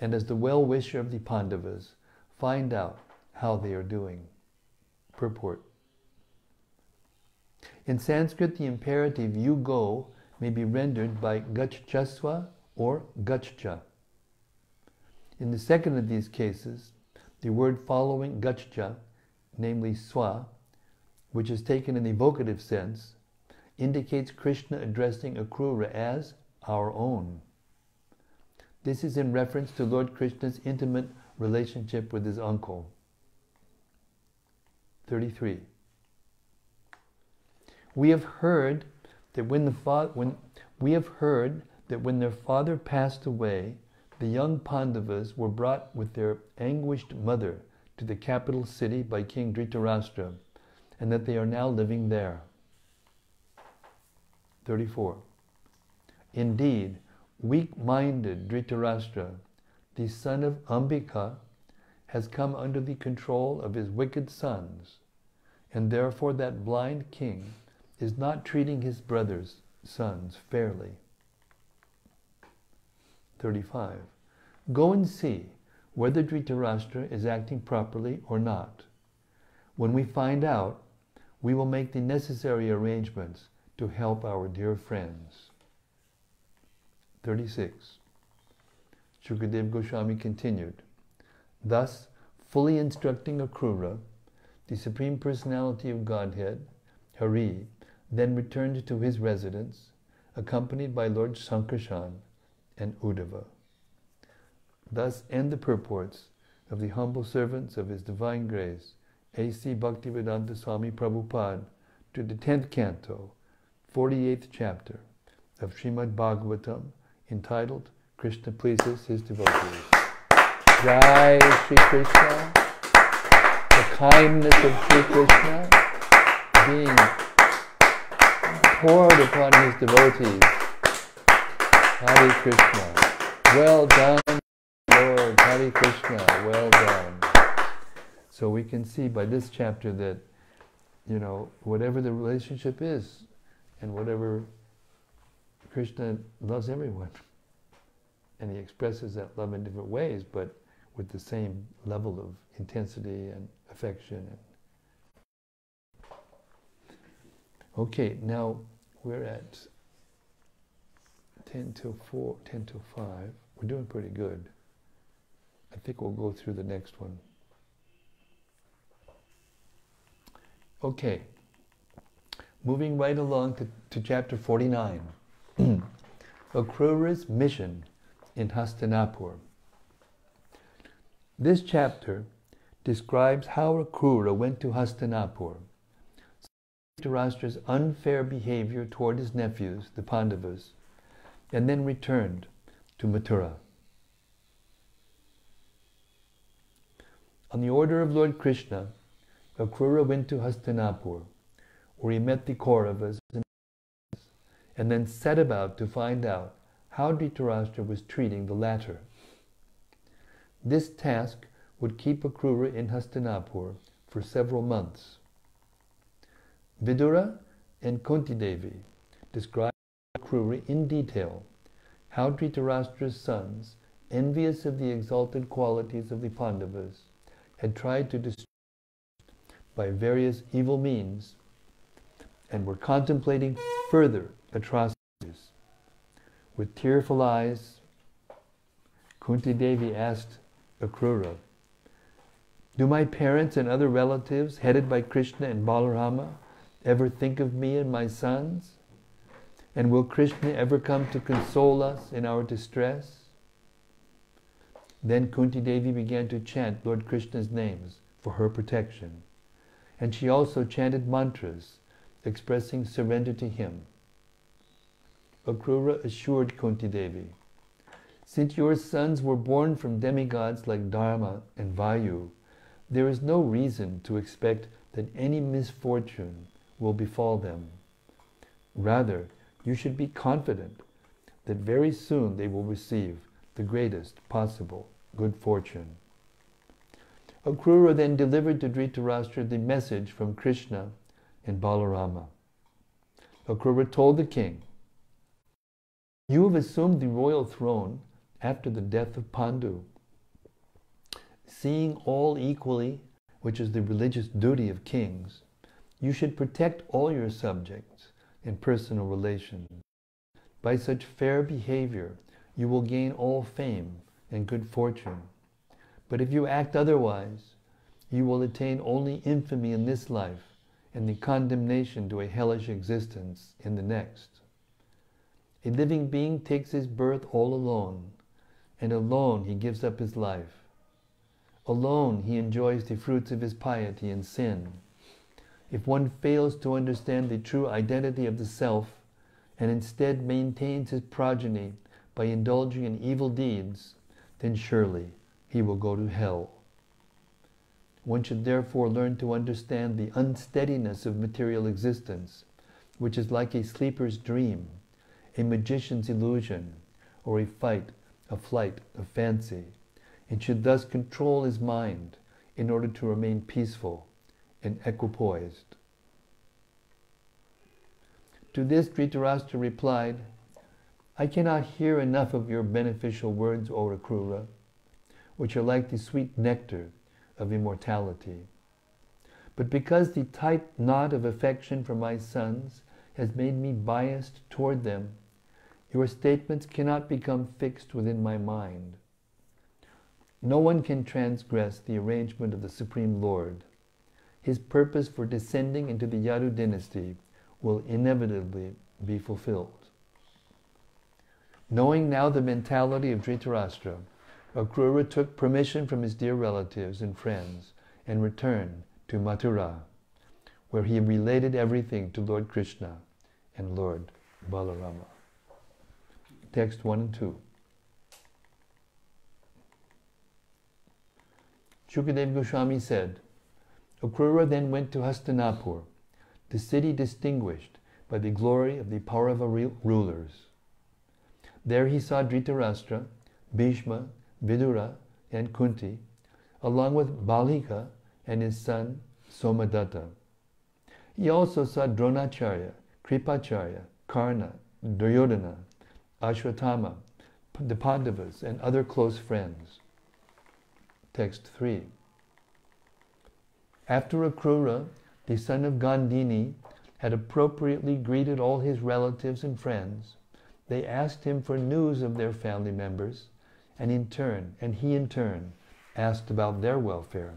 and, as the well wisher of the Pandavas, find out how they are doing. Purport in Sanskrit, the imperative you go may be rendered by gachchasva or gachcha. In the second of these cases, the word following gachcha, namely swa, which is taken in the vocative sense, indicates Krishna addressing Akrura as our own. This is in reference to Lord Krishna's intimate relationship with his uncle. 33. We have heard that when the fa- when we have heard that when their father passed away, the young Pandavas were brought with their anguished mother to the capital city by King Dhritarashtra, and that they are now living there. 34. Indeed, weak-minded Dhritarashtra, the son of Ambika, has come under the control of his wicked sons, and therefore that blind king is not treating his brothers, sons, fairly. 35. Go and see whether Dhritarashtra is acting properly or not. When we find out, we will make the necessary arrangements to help our dear friends. 36. Shukadev Goswami continued, Thus, fully instructing Akrura, the Supreme Personality of Godhead, Hari, then returned to his residence, accompanied by Lord Sankarshan and Uddhava. Thus end the purports of the humble servants of His Divine Grace, A.C. Bhaktivedanta Swami Prabhupada, to the 10th canto, 48th chapter of Srimad Bhagavatam, entitled Krishna Pleases His Devotees. Jai Sri Krishna, the kindness of Sri Krishna being poured upon his devotees. Hare Krishna. Well done, Lord. Hare Krishna. Well done. So we can see by this chapter that, you know, whatever the relationship is, and whatever Krishna loves everyone. And he expresses that love in different ways, but with the same level of intensity and affection Okay, now we're at 10 till 4, 10 till 5. We're doing pretty good. I think we'll go through the next one. Okay, moving right along to, to chapter 49. Akrura's mission in Hastinapur. This chapter describes how Akrura went to Hastinapur Dhritarashtra's unfair behavior toward his nephews, the Pandavas, and then returned to Mathura. On the order of Lord Krishna, Akrura went to Hastinapur, where he met the Kauravas and then set about to find out how Dhritarashtra was treating the latter. This task would keep Akrura in Hastinapur for several months. Vidura and Kunti Devi describe Akrura in detail how Dhritarashtra's sons, envious of the exalted qualities of the Pandavas, had tried to destroy by various evil means and were contemplating further atrocities. With tearful eyes, Kunti Devi asked Akrura, Do my parents and other relatives, headed by Krishna and Balarama, ever think of me and my sons? And will Krishna ever come to console us in our distress? Then Kunti Devi began to chant Lord Krishna's names for her protection. And she also chanted mantras expressing surrender to him. Akrura assured Kunti Devi, Since your sons were born from demigods like Dharma and Vayu, there is no reason to expect that any misfortune will befall them. Rather, you should be confident that very soon they will receive the greatest possible good fortune. Akrura then delivered to Dhritarashtra the message from Krishna and Balarama. Akrura told the king, You have assumed the royal throne after the death of Pandu. Seeing all equally, which is the religious duty of kings, you should protect all your subjects in personal relations. By such fair behavior, you will gain all fame and good fortune. But if you act otherwise, you will attain only infamy in this life and the condemnation to a hellish existence in the next. A living being takes his birth all alone, and alone he gives up his life. Alone he enjoys the fruits of his piety and sin if one fails to understand the true identity of the self and instead maintains his progeny by indulging in evil deeds, then surely he will go to hell. One should therefore learn to understand the unsteadiness of material existence, which is like a sleeper's dream, a magician's illusion, or a fight, a flight of fancy, and should thus control his mind in order to remain peaceful and equipoised. To this Dhritarashtra replied, I cannot hear enough of your beneficial words, O Akrura. which are like the sweet nectar of immortality. But because the tight knot of affection for my sons has made me biased toward them, your statements cannot become fixed within my mind. No one can transgress the arrangement of the Supreme Lord. His purpose for descending into the Yadu dynasty will inevitably be fulfilled. Knowing now the mentality of Dhritarashtra, Akrura took permission from his dear relatives and friends and returned to Mathura, where he related everything to Lord Krishna and Lord Balarama. Text 1 and 2. Shukadev Goswami said, Akrura then went to Hastinapur, the city distinguished by the glory of the Paurava rulers. There he saw Dhritarashtra, Bhishma, Vidura, and Kunti, along with Balika and his son Somadatta. He also saw Dronacharya, Kripacharya, Karna, Duryodhana, Ashwatthama, the Pandavas, and other close friends. Text 3. After Akrura, the son of Gandini, had appropriately greeted all his relatives and friends, they asked him for news of their family members, and in turn, and he in turn, asked about their welfare.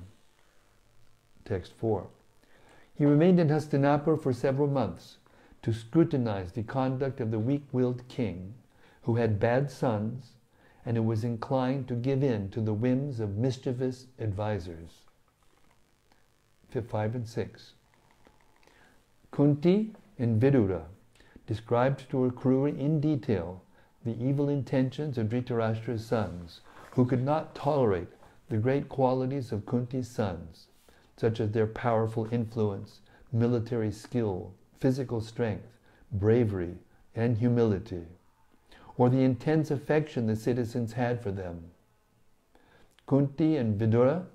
Text 4. He remained in Hastinapur for several months to scrutinize the conduct of the weak-willed king, who had bad sons and who was inclined to give in to the whims of mischievous advisers. 5 and 6. Kunti and Vidura described to Akrura in detail the evil intentions of Dhritarashtra's sons, who could not tolerate the great qualities of Kunti's sons, such as their powerful influence, military skill, physical strength, bravery, and humility, or the intense affection the citizens had for them. Kunti and Vidura,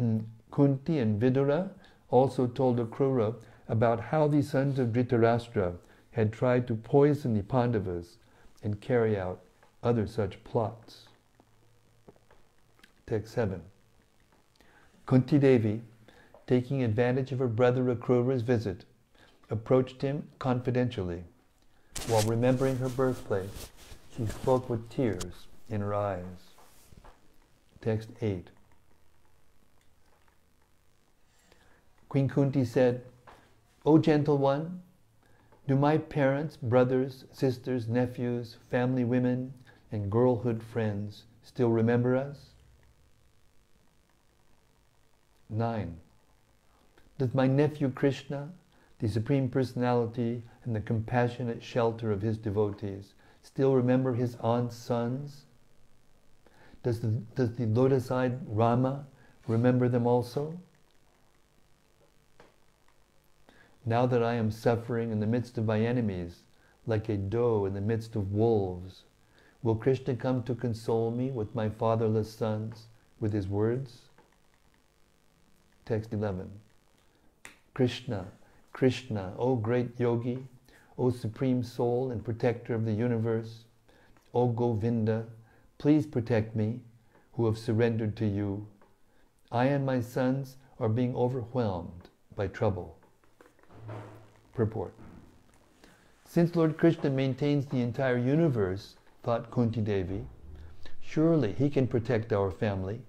mm, Kunti and Vidura also told Akrura about how the sons of Dhritarashtra had tried to poison the Pandavas and carry out other such plots. Text 7. Kunti Devi, taking advantage of her brother Akrura's visit, approached him confidentially. While remembering her birthplace, she spoke with tears in her eyes. Text 8. Queen Kunti said, O gentle one, do my parents, brothers, sisters, nephews, family women, and girlhood friends still remember us? 9. Does my nephew Krishna, the Supreme Personality and the compassionate shelter of his devotees, still remember his aunt's sons? Does the, does the lotus-eyed Rama remember them also? Now that I am suffering in the midst of my enemies, like a doe in the midst of wolves, will Krishna come to console me with my fatherless sons with his words? Text 11. Krishna, Krishna, O great yogi, O supreme soul and protector of the universe, O Govinda, please protect me, who have surrendered to you. I and my sons are being overwhelmed by trouble. Purport. Since Lord Krishna maintains the entire universe, thought Kunti Devi, surely he can protect our family.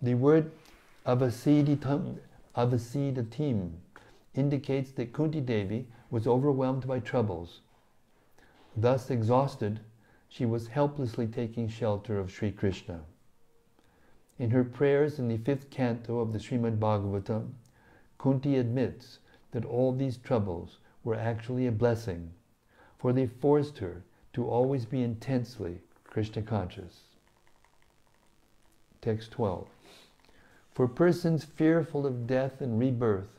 The word avasidatim, indicates that Kunti Devi was overwhelmed by troubles. Thus exhausted, she was helplessly taking shelter of Sri Krishna. In her prayers in the fifth canto of the Srimad Bhagavatam, Kunti admits that all these troubles were actually a blessing, for they forced her to always be intensely Krishna conscious. Text 12. For persons fearful of death and rebirth,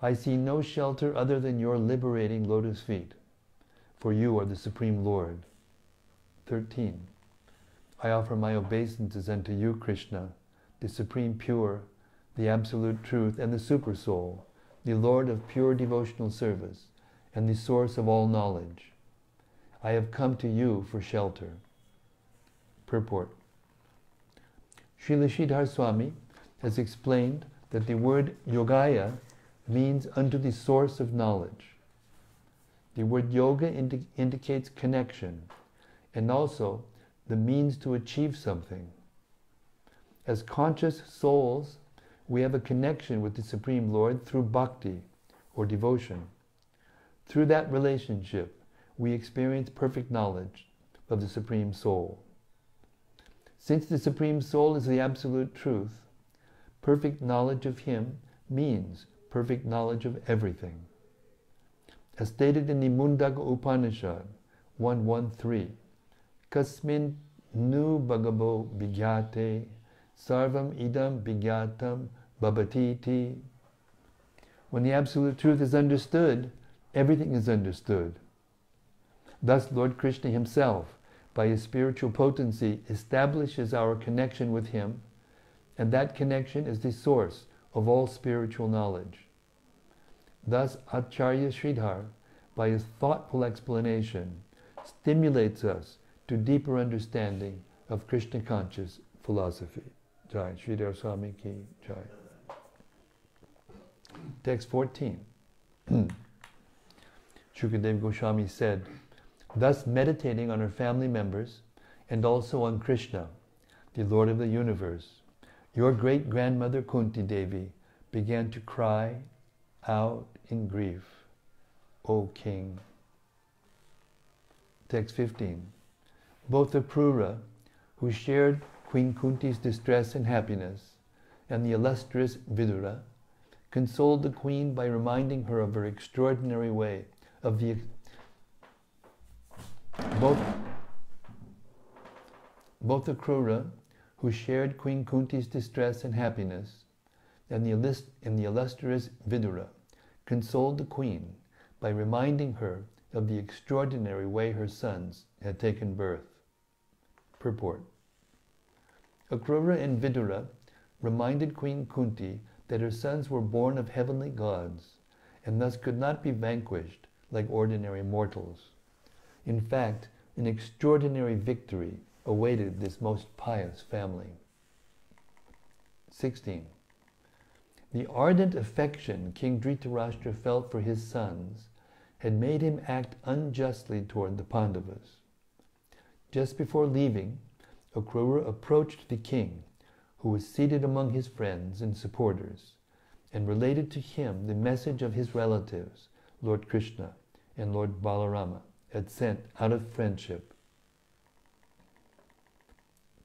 I see no shelter other than your liberating lotus feet, for you are the Supreme Lord. 13. I offer my obeisances unto you, Krishna, the Supreme Pure, the Absolute Truth, and the Super Soul, the Lord of pure devotional service, and the source of all knowledge. I have come to you for shelter. Purport. Srila Sridhar Swami has explained that the word yogaya means unto the source of knowledge. The word yoga indi- indicates connection and also the means to achieve something. As conscious souls, we have a connection with the Supreme Lord through bhakti or devotion. Through that relationship, we experience perfect knowledge of the Supreme Soul. Since the Supreme Soul is the Absolute Truth, perfect knowledge of Him means perfect knowledge of everything. As stated in the Mundaka Upanishad 113, Kasmin nu bhagabo bigyate sarvam idam bigyatam babhatiti. When the Absolute Truth is understood, everything is understood. Thus, Lord Krishna Himself, by His spiritual potency, establishes our connection with Him, and that connection is the source of all spiritual knowledge. Thus, Acharya Sridhar, by his thoughtful explanation, stimulates us to deeper understanding of Krishna conscious philosophy. Jai, Sridhar Swami ki Jai. Text 14. Shukadev Goswami said, thus meditating on her family members and also on Krishna, the Lord of the universe, your great grandmother Kunti Devi began to cry out in grief, O King. Text 15. Both the Krura, who shared Queen Kunti's distress and happiness, and the illustrious Vidura, consoled the queen by reminding her of her extraordinary way of the both both Krura, who shared Queen Kunti's distress and happiness, and the, illust- and the illustrious Vidura, consoled the queen by reminding her of the extraordinary way her sons had taken birth. Purport Akrura and Vidura reminded Queen Kunti that her sons were born of heavenly gods and thus could not be vanquished like ordinary mortals. In fact, an extraordinary victory awaited this most pious family. 16. The ardent affection King Dhritarashtra felt for his sons had made him act unjustly toward the Pandavas. Just before leaving, Akrura approached the king, who was seated among his friends and supporters, and related to him the message of his relatives, Lord Krishna and Lord Balarama, had sent out of friendship.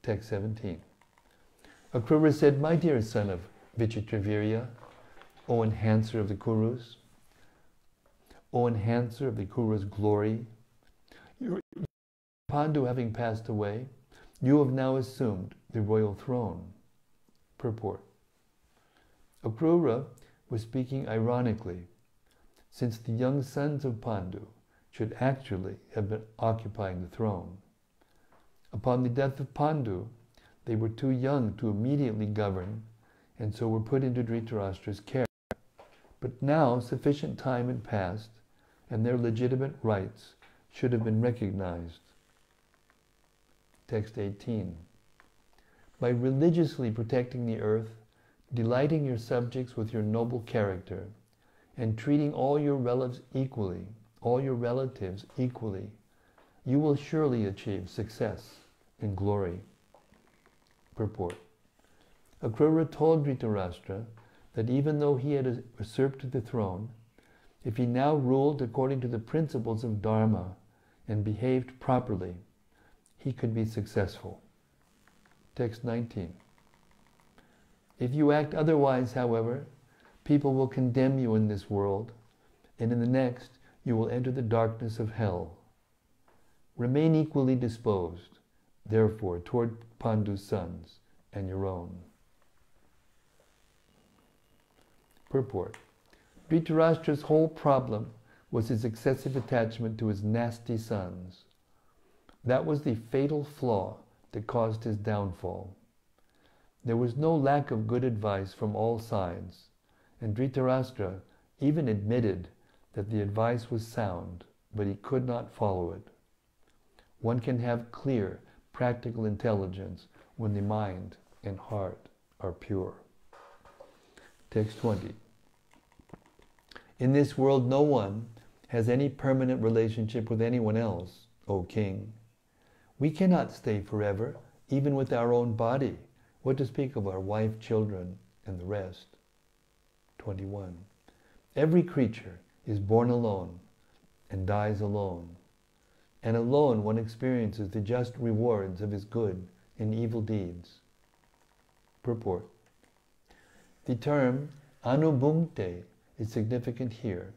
Text 17. Akrura said, My dear son of Vichitravirya, O enhancer of the Kurus, O enhancer of the Kuru's glory, your Pandu having passed away, you have now assumed the royal throne. Purport. Akrura was speaking ironically, since the young sons of Pandu should actually have been occupying the throne. Upon the death of Pandu, they were too young to immediately govern and so were put into Dhritarashtra's care. But now sufficient time had passed and their legitimate rights should have been recognized. Text 18. By religiously protecting the earth, delighting your subjects with your noble character, and treating all your relatives equally, all your relatives equally, you will surely achieve success and glory. Purport. Akrura told Dhritarashtra that even though he had usurped the throne, if he now ruled according to the principles of Dharma and behaved properly, he could be successful. Text 19. If you act otherwise, however, people will condemn you in this world, and in the next you will enter the darkness of hell. Remain equally disposed, therefore, toward Pandu's sons and your own. Purport. Dhritarashtra's whole problem was his excessive attachment to his nasty sons. That was the fatal flaw that caused his downfall. There was no lack of good advice from all sides, and Dhritarashtra even admitted that the advice was sound, but he could not follow it. One can have clear, practical intelligence when the mind and heart are pure. Text 20. In this world, no one has any permanent relationship with anyone else, O king. We cannot stay forever, even with our own body. What to speak of our wife, children, and the rest? 21. Every creature is born alone and dies alone. And alone one experiences the just rewards of his good and evil deeds. Purport. The term anubhunkte is significant here.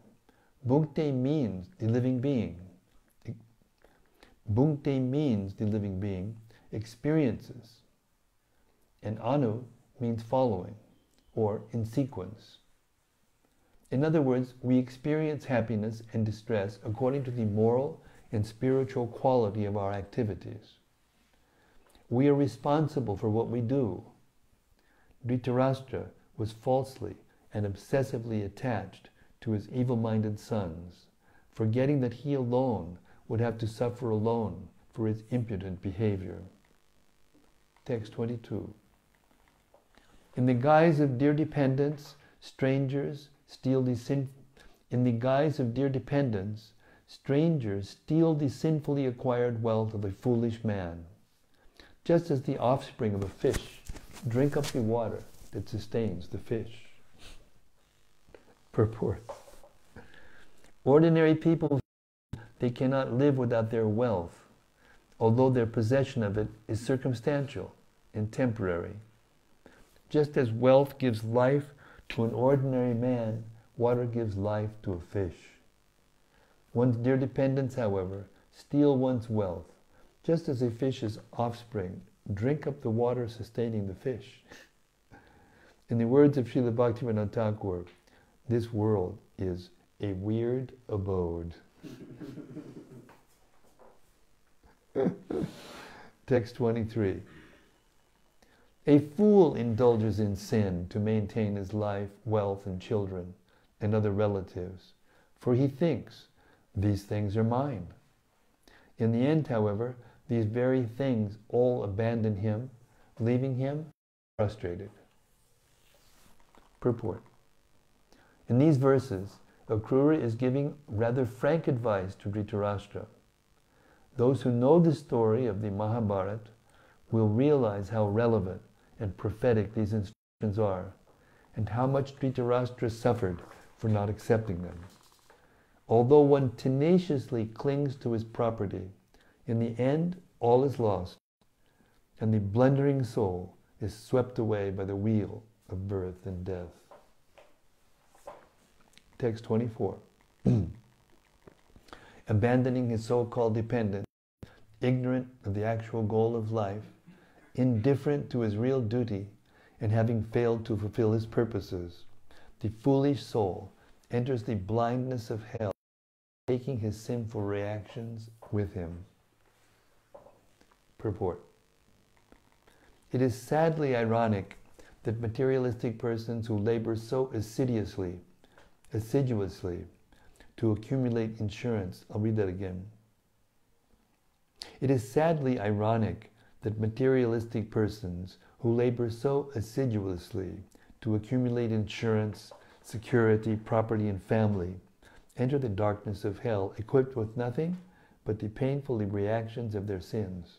Bhunkte means the living being. Bhunkte means the living being experiences. And anu means following or in sequence. In other words, we experience happiness and distress according to the moral and spiritual quality of our activities. We are responsible for what we do. Dhritarashtra was falsely and obsessively attached to his evil minded sons, forgetting that he alone would have to suffer alone for its impudent behavior. Text 22. In the guise of dear dependents, strangers steal the sin. In the guise of dear dependents, strangers steal the sinfully acquired wealth of a foolish man, just as the offspring of a fish drink up the water that sustains the fish. Purport. Ordinary people, they cannot live without their wealth, although their possession of it is circumstantial and temporary. Just as wealth gives life to an ordinary man, water gives life to a fish. One's dear dependents, however, steal one's wealth, just as a fish's offspring drink up the water sustaining the fish. In the words of Srila Bhaktivinoda Thakur, this world is a weird abode. Text 23. A fool indulges in sin to maintain his life, wealth, and children, and other relatives, for he thinks, these things are mine. In the end, however, these very things all abandon him, leaving him frustrated. Purport. In these verses, Akrura is giving rather frank advice to Dhritarashtra. Those who know the story of the Mahabharata will realize how relevant and prophetic these instructions are, and how much Dhritarashtra suffered for not accepting them. Although one tenaciously clings to his property, in the end all is lost, and the blundering soul is swept away by the wheel of birth and death. Text 24. Abandoning his so called dependence, ignorant of the actual goal of life, indifferent to his real duty, and having failed to fulfill his purposes, the foolish soul enters the blindness of hell, taking his sinful reactions with him. Purport. It is sadly ironic that materialistic persons who labor so assiduously, assiduously to accumulate insurance, I'll read that again. It is sadly ironic that materialistic persons who labor so assiduously to accumulate insurance, security, property, and family enter the darkness of hell equipped with nothing but the painful reactions of their sins.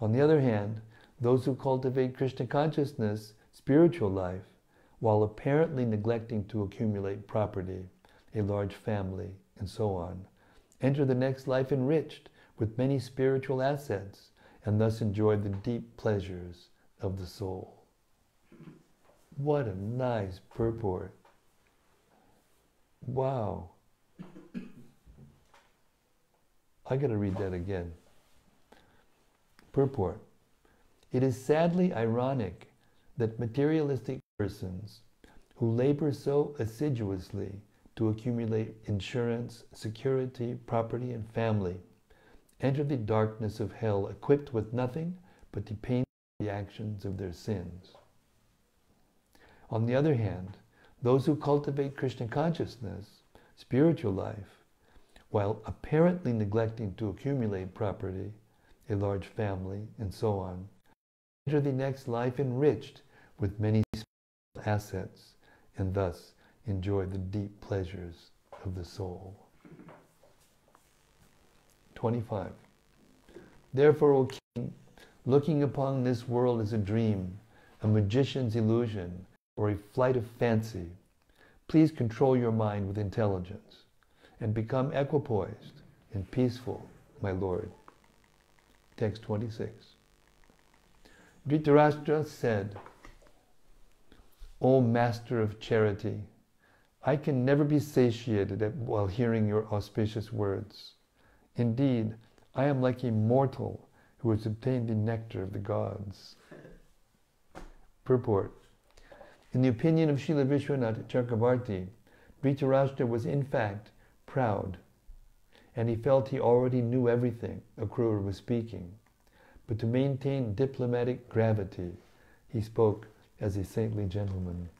On the other hand, those who cultivate Krishna consciousness, spiritual life, while apparently neglecting to accumulate property, a large family, and so on, enter the next life enriched with many spiritual assets and thus enjoy the deep pleasures of the soul. What a nice purport. Wow. I got to read that again. Purport It is sadly ironic that materialistic persons who labor so assiduously to accumulate insurance, security, property, and family enter the darkness of hell equipped with nothing but the painful reactions of their sins. On the other hand, those who cultivate Krishna consciousness, spiritual life, while apparently neglecting to accumulate property, a large family, and so on, enter the next life enriched with many assets and thus enjoy the deep pleasures of the soul. 25. Therefore, O King, looking upon this world as a dream, a magician's illusion, or a flight of fancy, please control your mind with intelligence and become equipoised and peaceful, my Lord. Text 26. Dhritarashtra said, O Master of Charity, I can never be satiated while hearing your auspicious words. Indeed, I am like a mortal who has obtained the nectar of the gods. Purport In the opinion of Srila Vishwanath Chakravarti, Dhritarashtra was in fact proud, and he felt he already knew everything Akrura was speaking. But to maintain diplomatic gravity, he spoke as a saintly gentleman.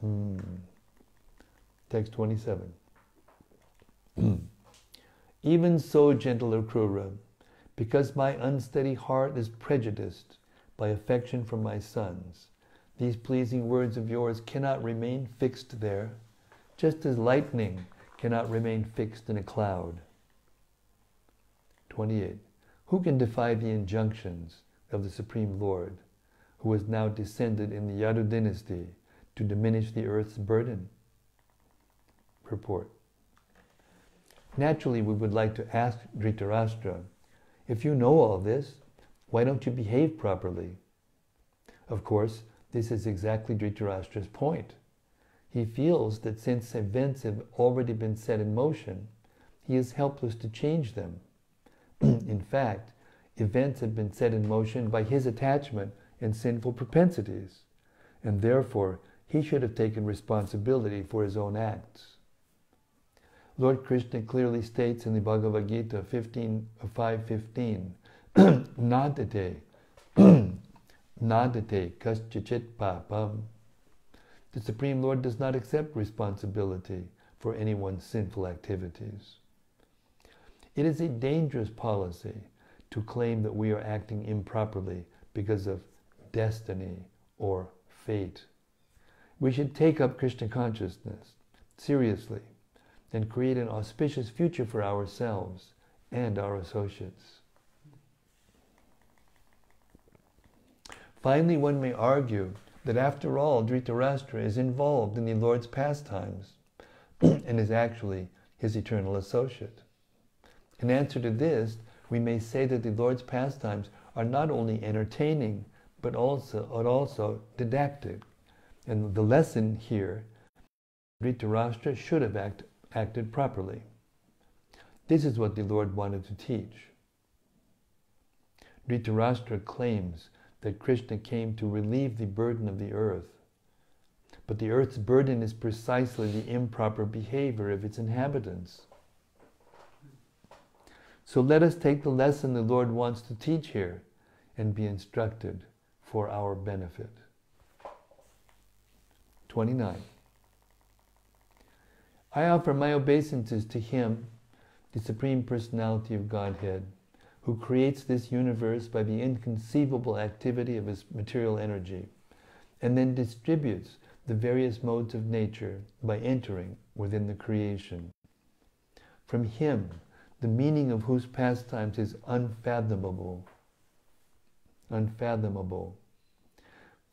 Hmm. Text 27. Even so, gentle Akrura, because my unsteady heart is prejudiced by affection for my sons, these pleasing words of yours cannot remain fixed there, just as lightning cannot remain fixed in a cloud. 28. Who can defy the injunctions of the Supreme Lord, who has now descended in the Yadu dynasty to diminish the earth's burden? Purport. Naturally, we would like to ask Dhritarashtra, if you know all this, why don't you behave properly? Of course, this is exactly Dhritarashtra's point. He feels that since events have already been set in motion, he is helpless to change them. in fact, events have been set in motion by his attachment and sinful propensities, and therefore he should have taken responsibility for his own acts. Lord Krishna clearly states in the Bhagavad Gita 15, uh, 5.15, Nadate, Nadate kaschachit papam. The Supreme Lord does not accept responsibility for anyone's sinful activities. It is a dangerous policy to claim that we are acting improperly because of destiny or fate. We should take up Krishna consciousness seriously and create an auspicious future for ourselves and our associates. Finally, one may argue that after all, Dhritarashtra is involved in the Lord's pastimes and is actually his eternal associate. In answer to this, we may say that the Lord's pastimes are not only entertaining, but also, but also didactic. And the lesson here, Dhritarashtra should have act, acted properly. This is what the Lord wanted to teach. Dhritarashtra claims that Krishna came to relieve the burden of the earth. But the earth's burden is precisely the improper behavior of its inhabitants. So let us take the lesson the Lord wants to teach here and be instructed for our benefit. 29. I offer my obeisances to Him, the Supreme Personality of Godhead, who creates this universe by the inconceivable activity of His material energy, and then distributes the various modes of nature by entering within the creation. From Him, the meaning of whose pastimes is unfathomable. Unfathomable.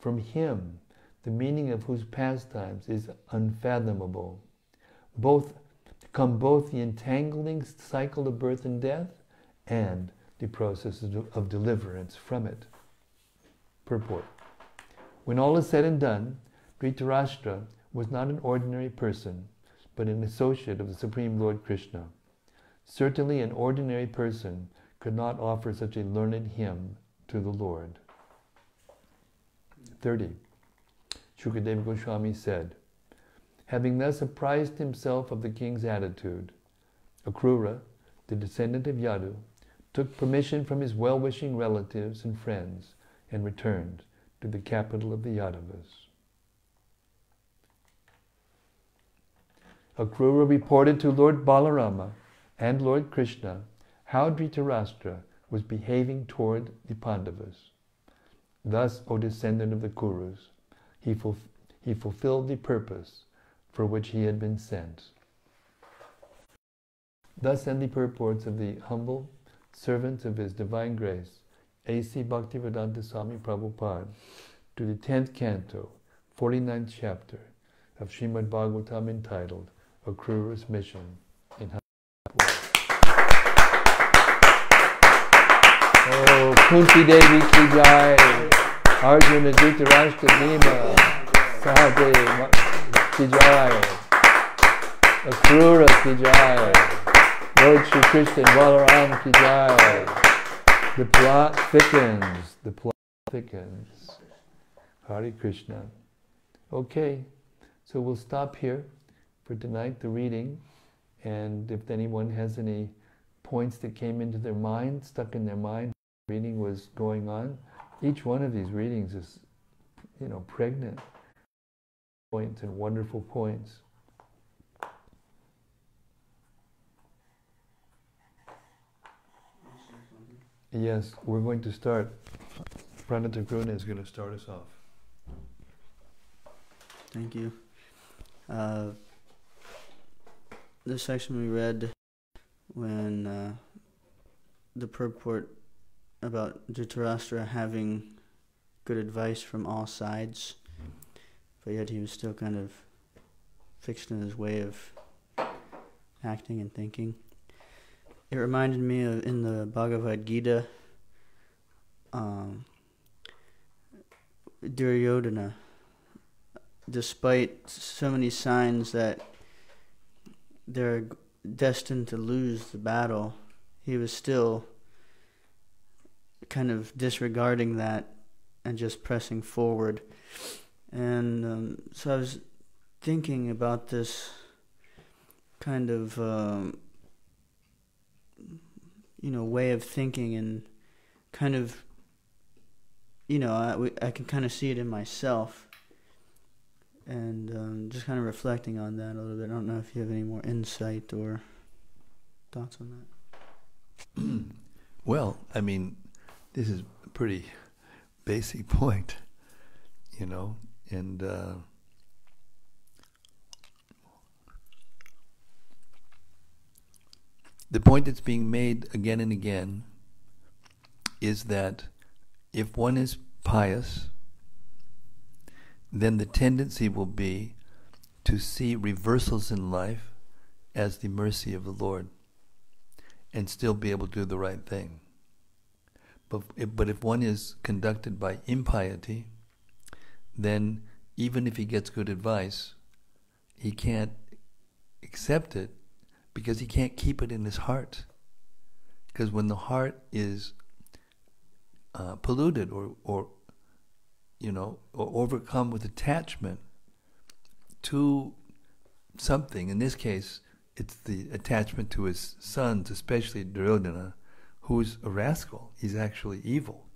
From Him, the meaning of whose pastimes is unfathomable both come both the entangling cycle of birth and death and the process of deliverance from it. Purport. When all is said and done, Dhritarashtra was not an ordinary person, but an associate of the Supreme Lord Krishna. Certainly an ordinary person could not offer such a learned hymn to the Lord. 30. Shukadeva Goswami said, Having thus apprised himself of the king's attitude, Akrura, the descendant of Yadu, took permission from his well-wishing relatives and friends and returned to the capital of the Yadavas. Akrura reported to Lord Balarama and Lord Krishna how Dhritarashtra was behaving toward the Pandavas. Thus, O descendant of the Kurus, he, ful- he fulfilled the purpose for which he had been sent. Thus end the purports of the humble servants of His Divine Grace, A.C. Bhaktivedanta Swami Prabhupada, to the 10th canto, 49th chapter of Srimad Bhagavatam entitled Akrura's Mission in Oh, Kunti Devi ki jai, Arjuna Dhritarashtra Bhima, Sahadev ki jai, Akrura ki jai, Lord Shri Krishna Balaram ki jai. The plot thickens, the plot thickens. Hare Krishna. Okay, so we'll stop here for tonight, the reading. And if anyone has any points that came into their mind, stuck in their mind, reading was going on, each one of these readings is, you know, pregnant points and wonderful points. Yes, we're going to start. Pranata Gruna is going to start us off. Thank you. Uh, the section we read when uh, the purport about Dhritarashtra having good advice from all sides, but yet he was still kind of fixed in his way of acting and thinking. It reminded me of in the Bhagavad Gita, um, Duryodhana, despite so many signs that they're destined to lose the battle, he was still kind of disregarding that and just pressing forward. And um, so I was thinking about this kind of. Um, you know way of thinking and kind of you know I, I can kind of see it in myself and um, just kind of reflecting on that a little bit. I don't know if you have any more insight or thoughts on that. well, I mean, this is a pretty basic point, you know, and uh, the point that's being made again and again is that if one is pious, then the tendency will be to see reversals in life as the mercy of the Lord and still be able to do the right thing. But if, but if one is conducted by impiety, then even if he gets good advice, he can't accept it because he can't keep it in his heart. Because when the heart is uh, polluted or, or, you know, or overcome with attachment to something, in this case, it's the attachment to his sons, especially Duryodhana, who's a rascal. He's actually evil.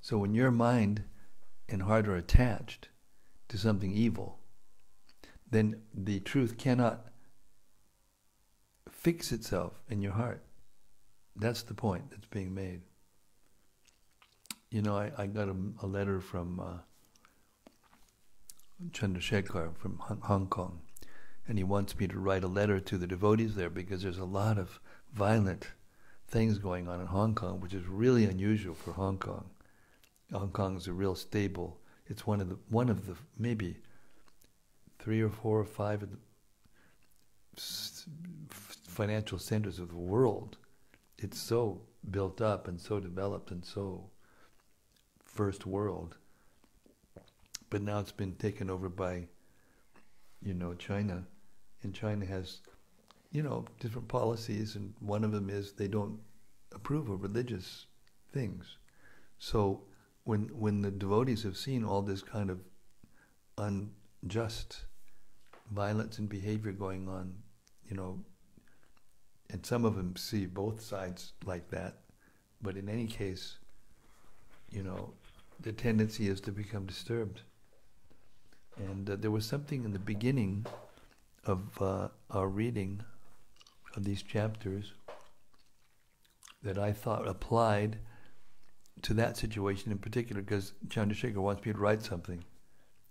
So when your mind and heart are attached to something evil, then the truth cannot fix itself in your heart. That's the point that's being made. You know, I, I got a, a letter from uh, Chandrasekhar from Hong Kong, and he wants me to write a letter to the devotees there because there's a lot of violent things going on in Hong Kong, which is really unusual for Hong Kong. Hong Kong is a real stable. It's one of the one of the maybe three or four or five of the financial centers of the world. It's so built up and so developed and so first world. But now it's been taken over by, you know, China. And China has, you know, different policies, and one of them is they don't approve of religious things. So when when the devotees have seen all this kind of unjust violence and behavior going on, you know, and some of them see both sides like that. But in any case, you know, the tendency is to become disturbed. And uh, there was something in the beginning of uh, our reading of these chapters that I thought applied to that situation in particular because Chandrasekhar wants me to write something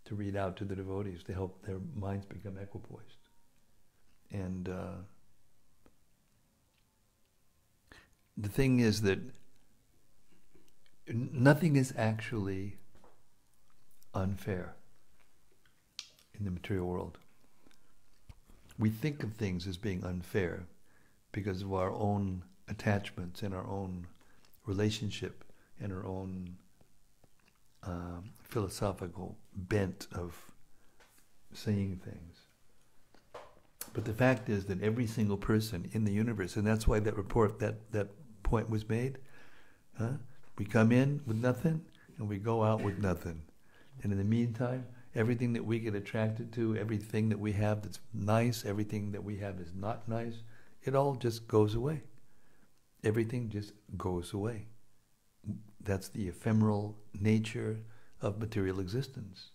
to read out to the devotees to help their minds become equipoised. And uh, the thing is that nothing is actually unfair in the material world. We think of things as being unfair because of our own attachments and our own relationship and our own um, philosophical bent of seeing things. But the fact is that every single person in the universe, and that's why that report, that, that point was made, huh? we come in with nothing and we go out with nothing. And in the meantime, everything that we get attracted to, everything that we have that's nice, everything that we have is not nice, it all just goes away. Everything just goes away. That's the ephemeral nature of material existence.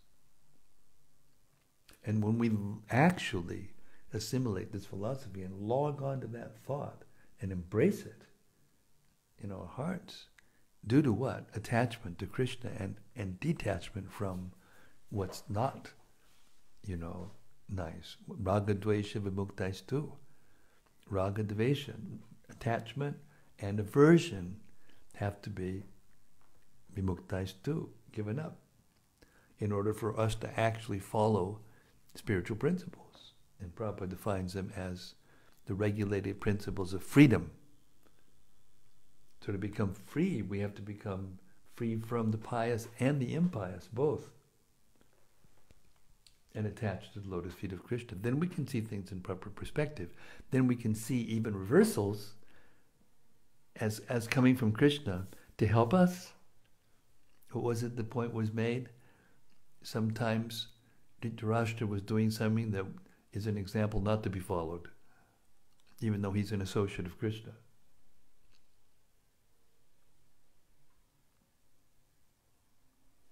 And when we actually assimilate this philosophy and log on to that thought and embrace it in our hearts, due to what? Attachment to Krishna and, and detachment from what's not, you know, nice. Raga dvesha vimuktais Raga dvesha, attachment and aversion have to be vimuktais too, given up, in order for us to actually follow spiritual principles. And Prabhupada defines them as the regulated principles of freedom. So to become free, we have to become free from the pious and the impious, both. And attached to the lotus feet of Krishna. Then we can see things in proper perspective. Then we can see even reversals as, as coming from Krishna to help us. What was it the point was made? Sometimes Dhritarashtra was doing something that is an example not to be followed, even though he's an associate of Krishna.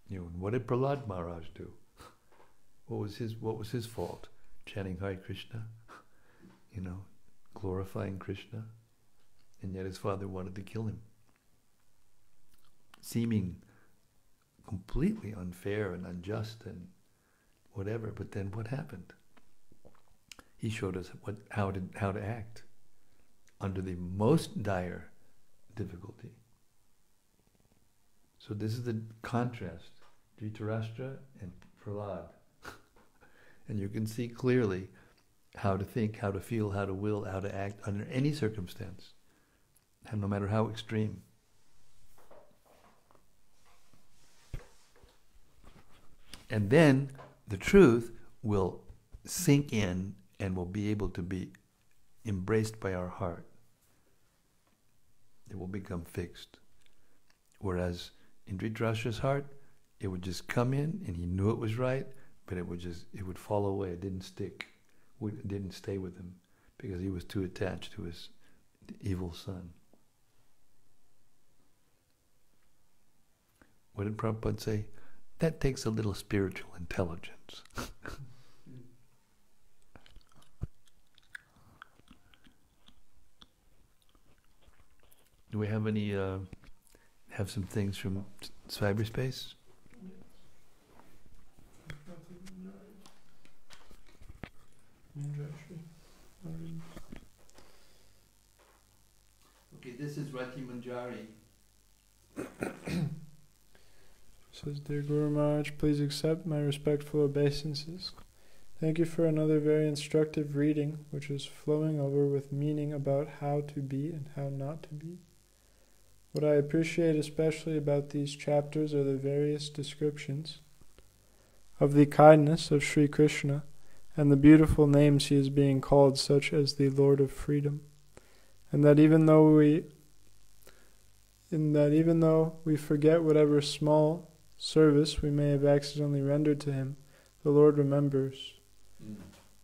You know, what did Prahlad Maharaj do? What was his What was his fault? Chanting Hare Krishna, you know, glorifying Krishna, and yet his father wanted to kill him, seeming completely unfair and unjust and whatever. But then what happened? He showed us what how to how to act under the most dire difficulty. So this is the contrast, Dhritarashtra and Prahlad. And you can see clearly how to think, how to feel, how to will, how to act under any circumstance, and no matter how extreme. And then the truth will sink in and will be able to be embraced by our heart. It will become fixed. Whereas in Dhritarashtra's heart, it would just come in and he knew it was right, but it would just it would fall away. It didn't stick. It didn't stay with him because he was too attached to his evil son. What did Prabhupada say? That takes a little spiritual intelligence. Do we have any uh, have some things from cyberspace? Okay, this is Rati Manjari. Says, Dear Guru Maharaj, please accept my respectful obeisances. Thank you for another very instructive reading, which is flowing over with meaning about how to be and how not to be. What I appreciate especially about these chapters are the various descriptions of the kindness of Sri Krishna and the beautiful names he is being called, such as the Lord of Freedom, and that even though we in that even though we forget whatever small service we may have accidentally rendered to him, the Lord remembers. Mm.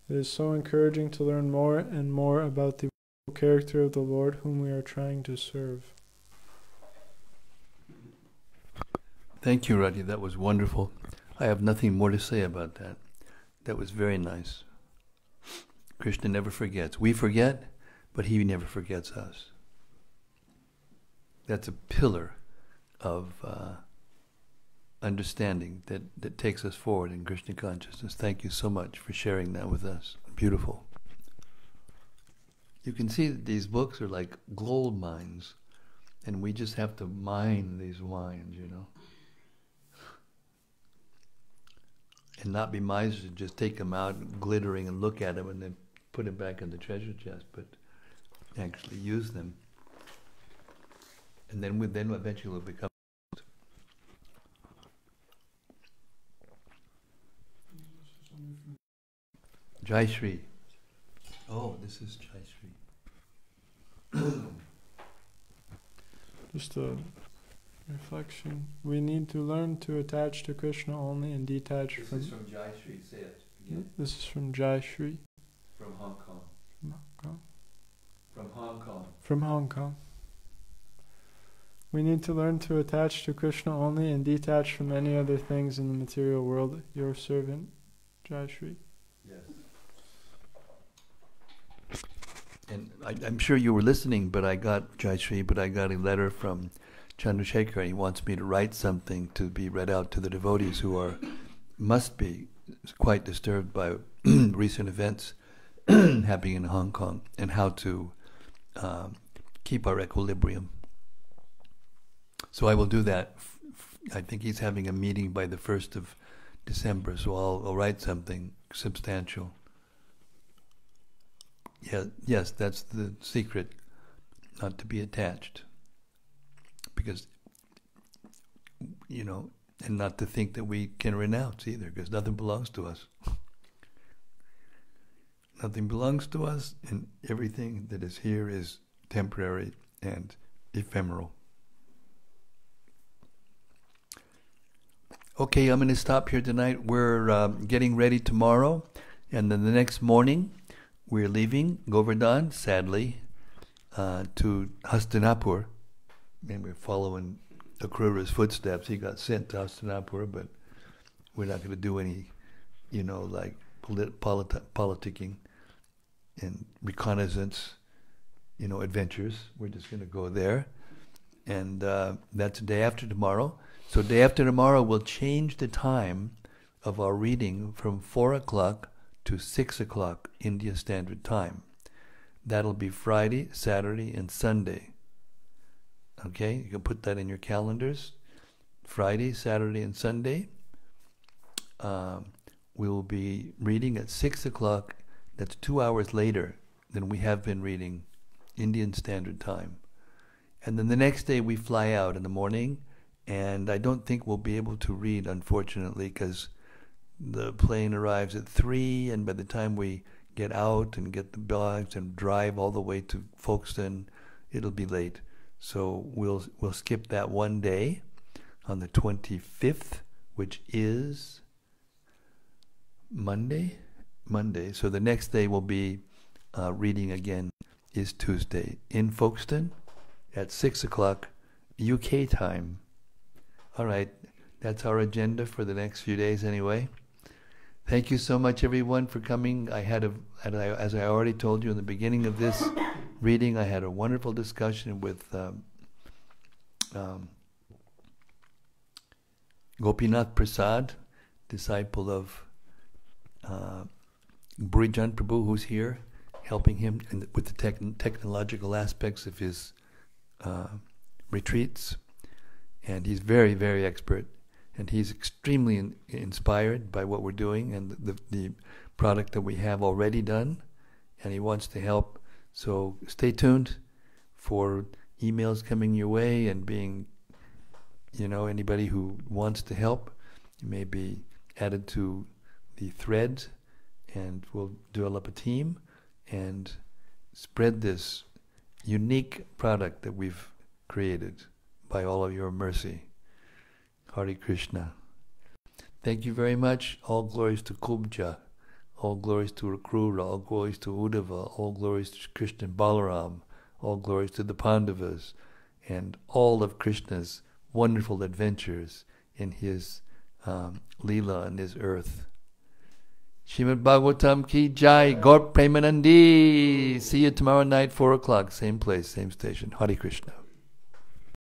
It is so encouraging to learn more and more about the character of the Lord whom we are trying to serve. Thank you, Rati. That was wonderful. I have nothing more to say about that. That was very nice. Krishna never forgets. We forget, but he never forgets us. That's a pillar of uh, understanding that, that takes us forward in Krishna consciousness. Thank you so much for sharing that with us. Beautiful. You can see that these books are like gold mines, and we just have to mine these wines, you know. And not be misers and just take them out glittering and look at them and then put them back in the treasure chest, but actually use them. And then then eventually will become Jai Shri. Oh, this is Jai Shri. Just a reflection. We need to learn to attach to Krishna only and detach This from. This is from Jai Shri. Say it again. Hmm? This is from Jai Shri From Hong Kong. From Hong Kong. From Hong Kong. from Hong Kong. We need to learn to attach to Krishna only and detach from any other things in the material world. Your servant, Jai Shri. Yes. And I, I'm sure you were listening, but I got Jai Shri, but I got a letter from Chandrasekhar, and he wants me to write something to be read out to the devotees who are must be quite disturbed by recent events happening in Hong Kong and how to um, keep our equilibrium. So I will do that. I think he's having a meeting by the first of December, so I'll, I'll write something substantial. Yeah, yes, that's the secret, not to be attached. Because, you know, and not to think that we can renounce either, because nothing belongs to us. nothing belongs to us, and everything that is here is temporary and ephemeral. Okay, I'm going to stop here tonight. We're um, getting ready tomorrow, and then the next morning we're leaving Govardhan, sadly, uh, to Hastinapur. And we're following Akrura's footsteps. He got sent to Hastinapur, but we're not going to do any, you know, like polit- politi- politicking and reconnaissance, you know, adventures. We're just going to go there. And uh, that's day after tomorrow. So day after tomorrow, we'll change the time of our reading from 4 o'clock to 6 o'clock India Standard Time. That'll be Friday, Saturday, and Sunday. Okay, you can put that in your calendars. Friday, Saturday, and Sunday. Um, we will be reading at 6 o'clock. That's two hours later than we have been reading Indian Standard Time. And then the next day we fly out in the morning, and I don't think we'll be able to read, unfortunately, because the plane arrives at 3, and by the time we get out and get the bags and drive all the way to Folkestone, it'll be late. So we'll we'll skip that one day on the 25th, which is Monday. Monday. So the next day will be uh, reading again is Tuesday in Folkestone at 6 o'clock UK time. All right, that's our agenda for the next few days anyway. Thank you so much, everyone, for coming. I had a, as I already told you in the beginning of this reading, I had a wonderful discussion with um, um, Gopinath Prasad, disciple of uh, Bhurijan Prabhu, who's here, helping him in, with the techn- technological aspects of his uh, retreats. And he's very, very expert and he's extremely in, inspired by what we're doing and the, the product that we have already done, and he wants to help. So stay tuned for emails coming your way and being, you know, anybody who wants to help, you may be added to the thread, and we'll develop a team and spread this unique product that we've created by all of your mercy. Hare Krishna. Thank you very much. All glories to Kubja. All glories to Akrura. All glories to Uddhava. All glories to Krishna and Balaram. All glories to the Pandavas. And all of Krishna's wonderful adventures in his um, Leela and his earth. Shrimad Bhagavatam ki jai. Gaur Premanandi. See you tomorrow night, 4 o'clock. Same place, same station. Hare Krishna.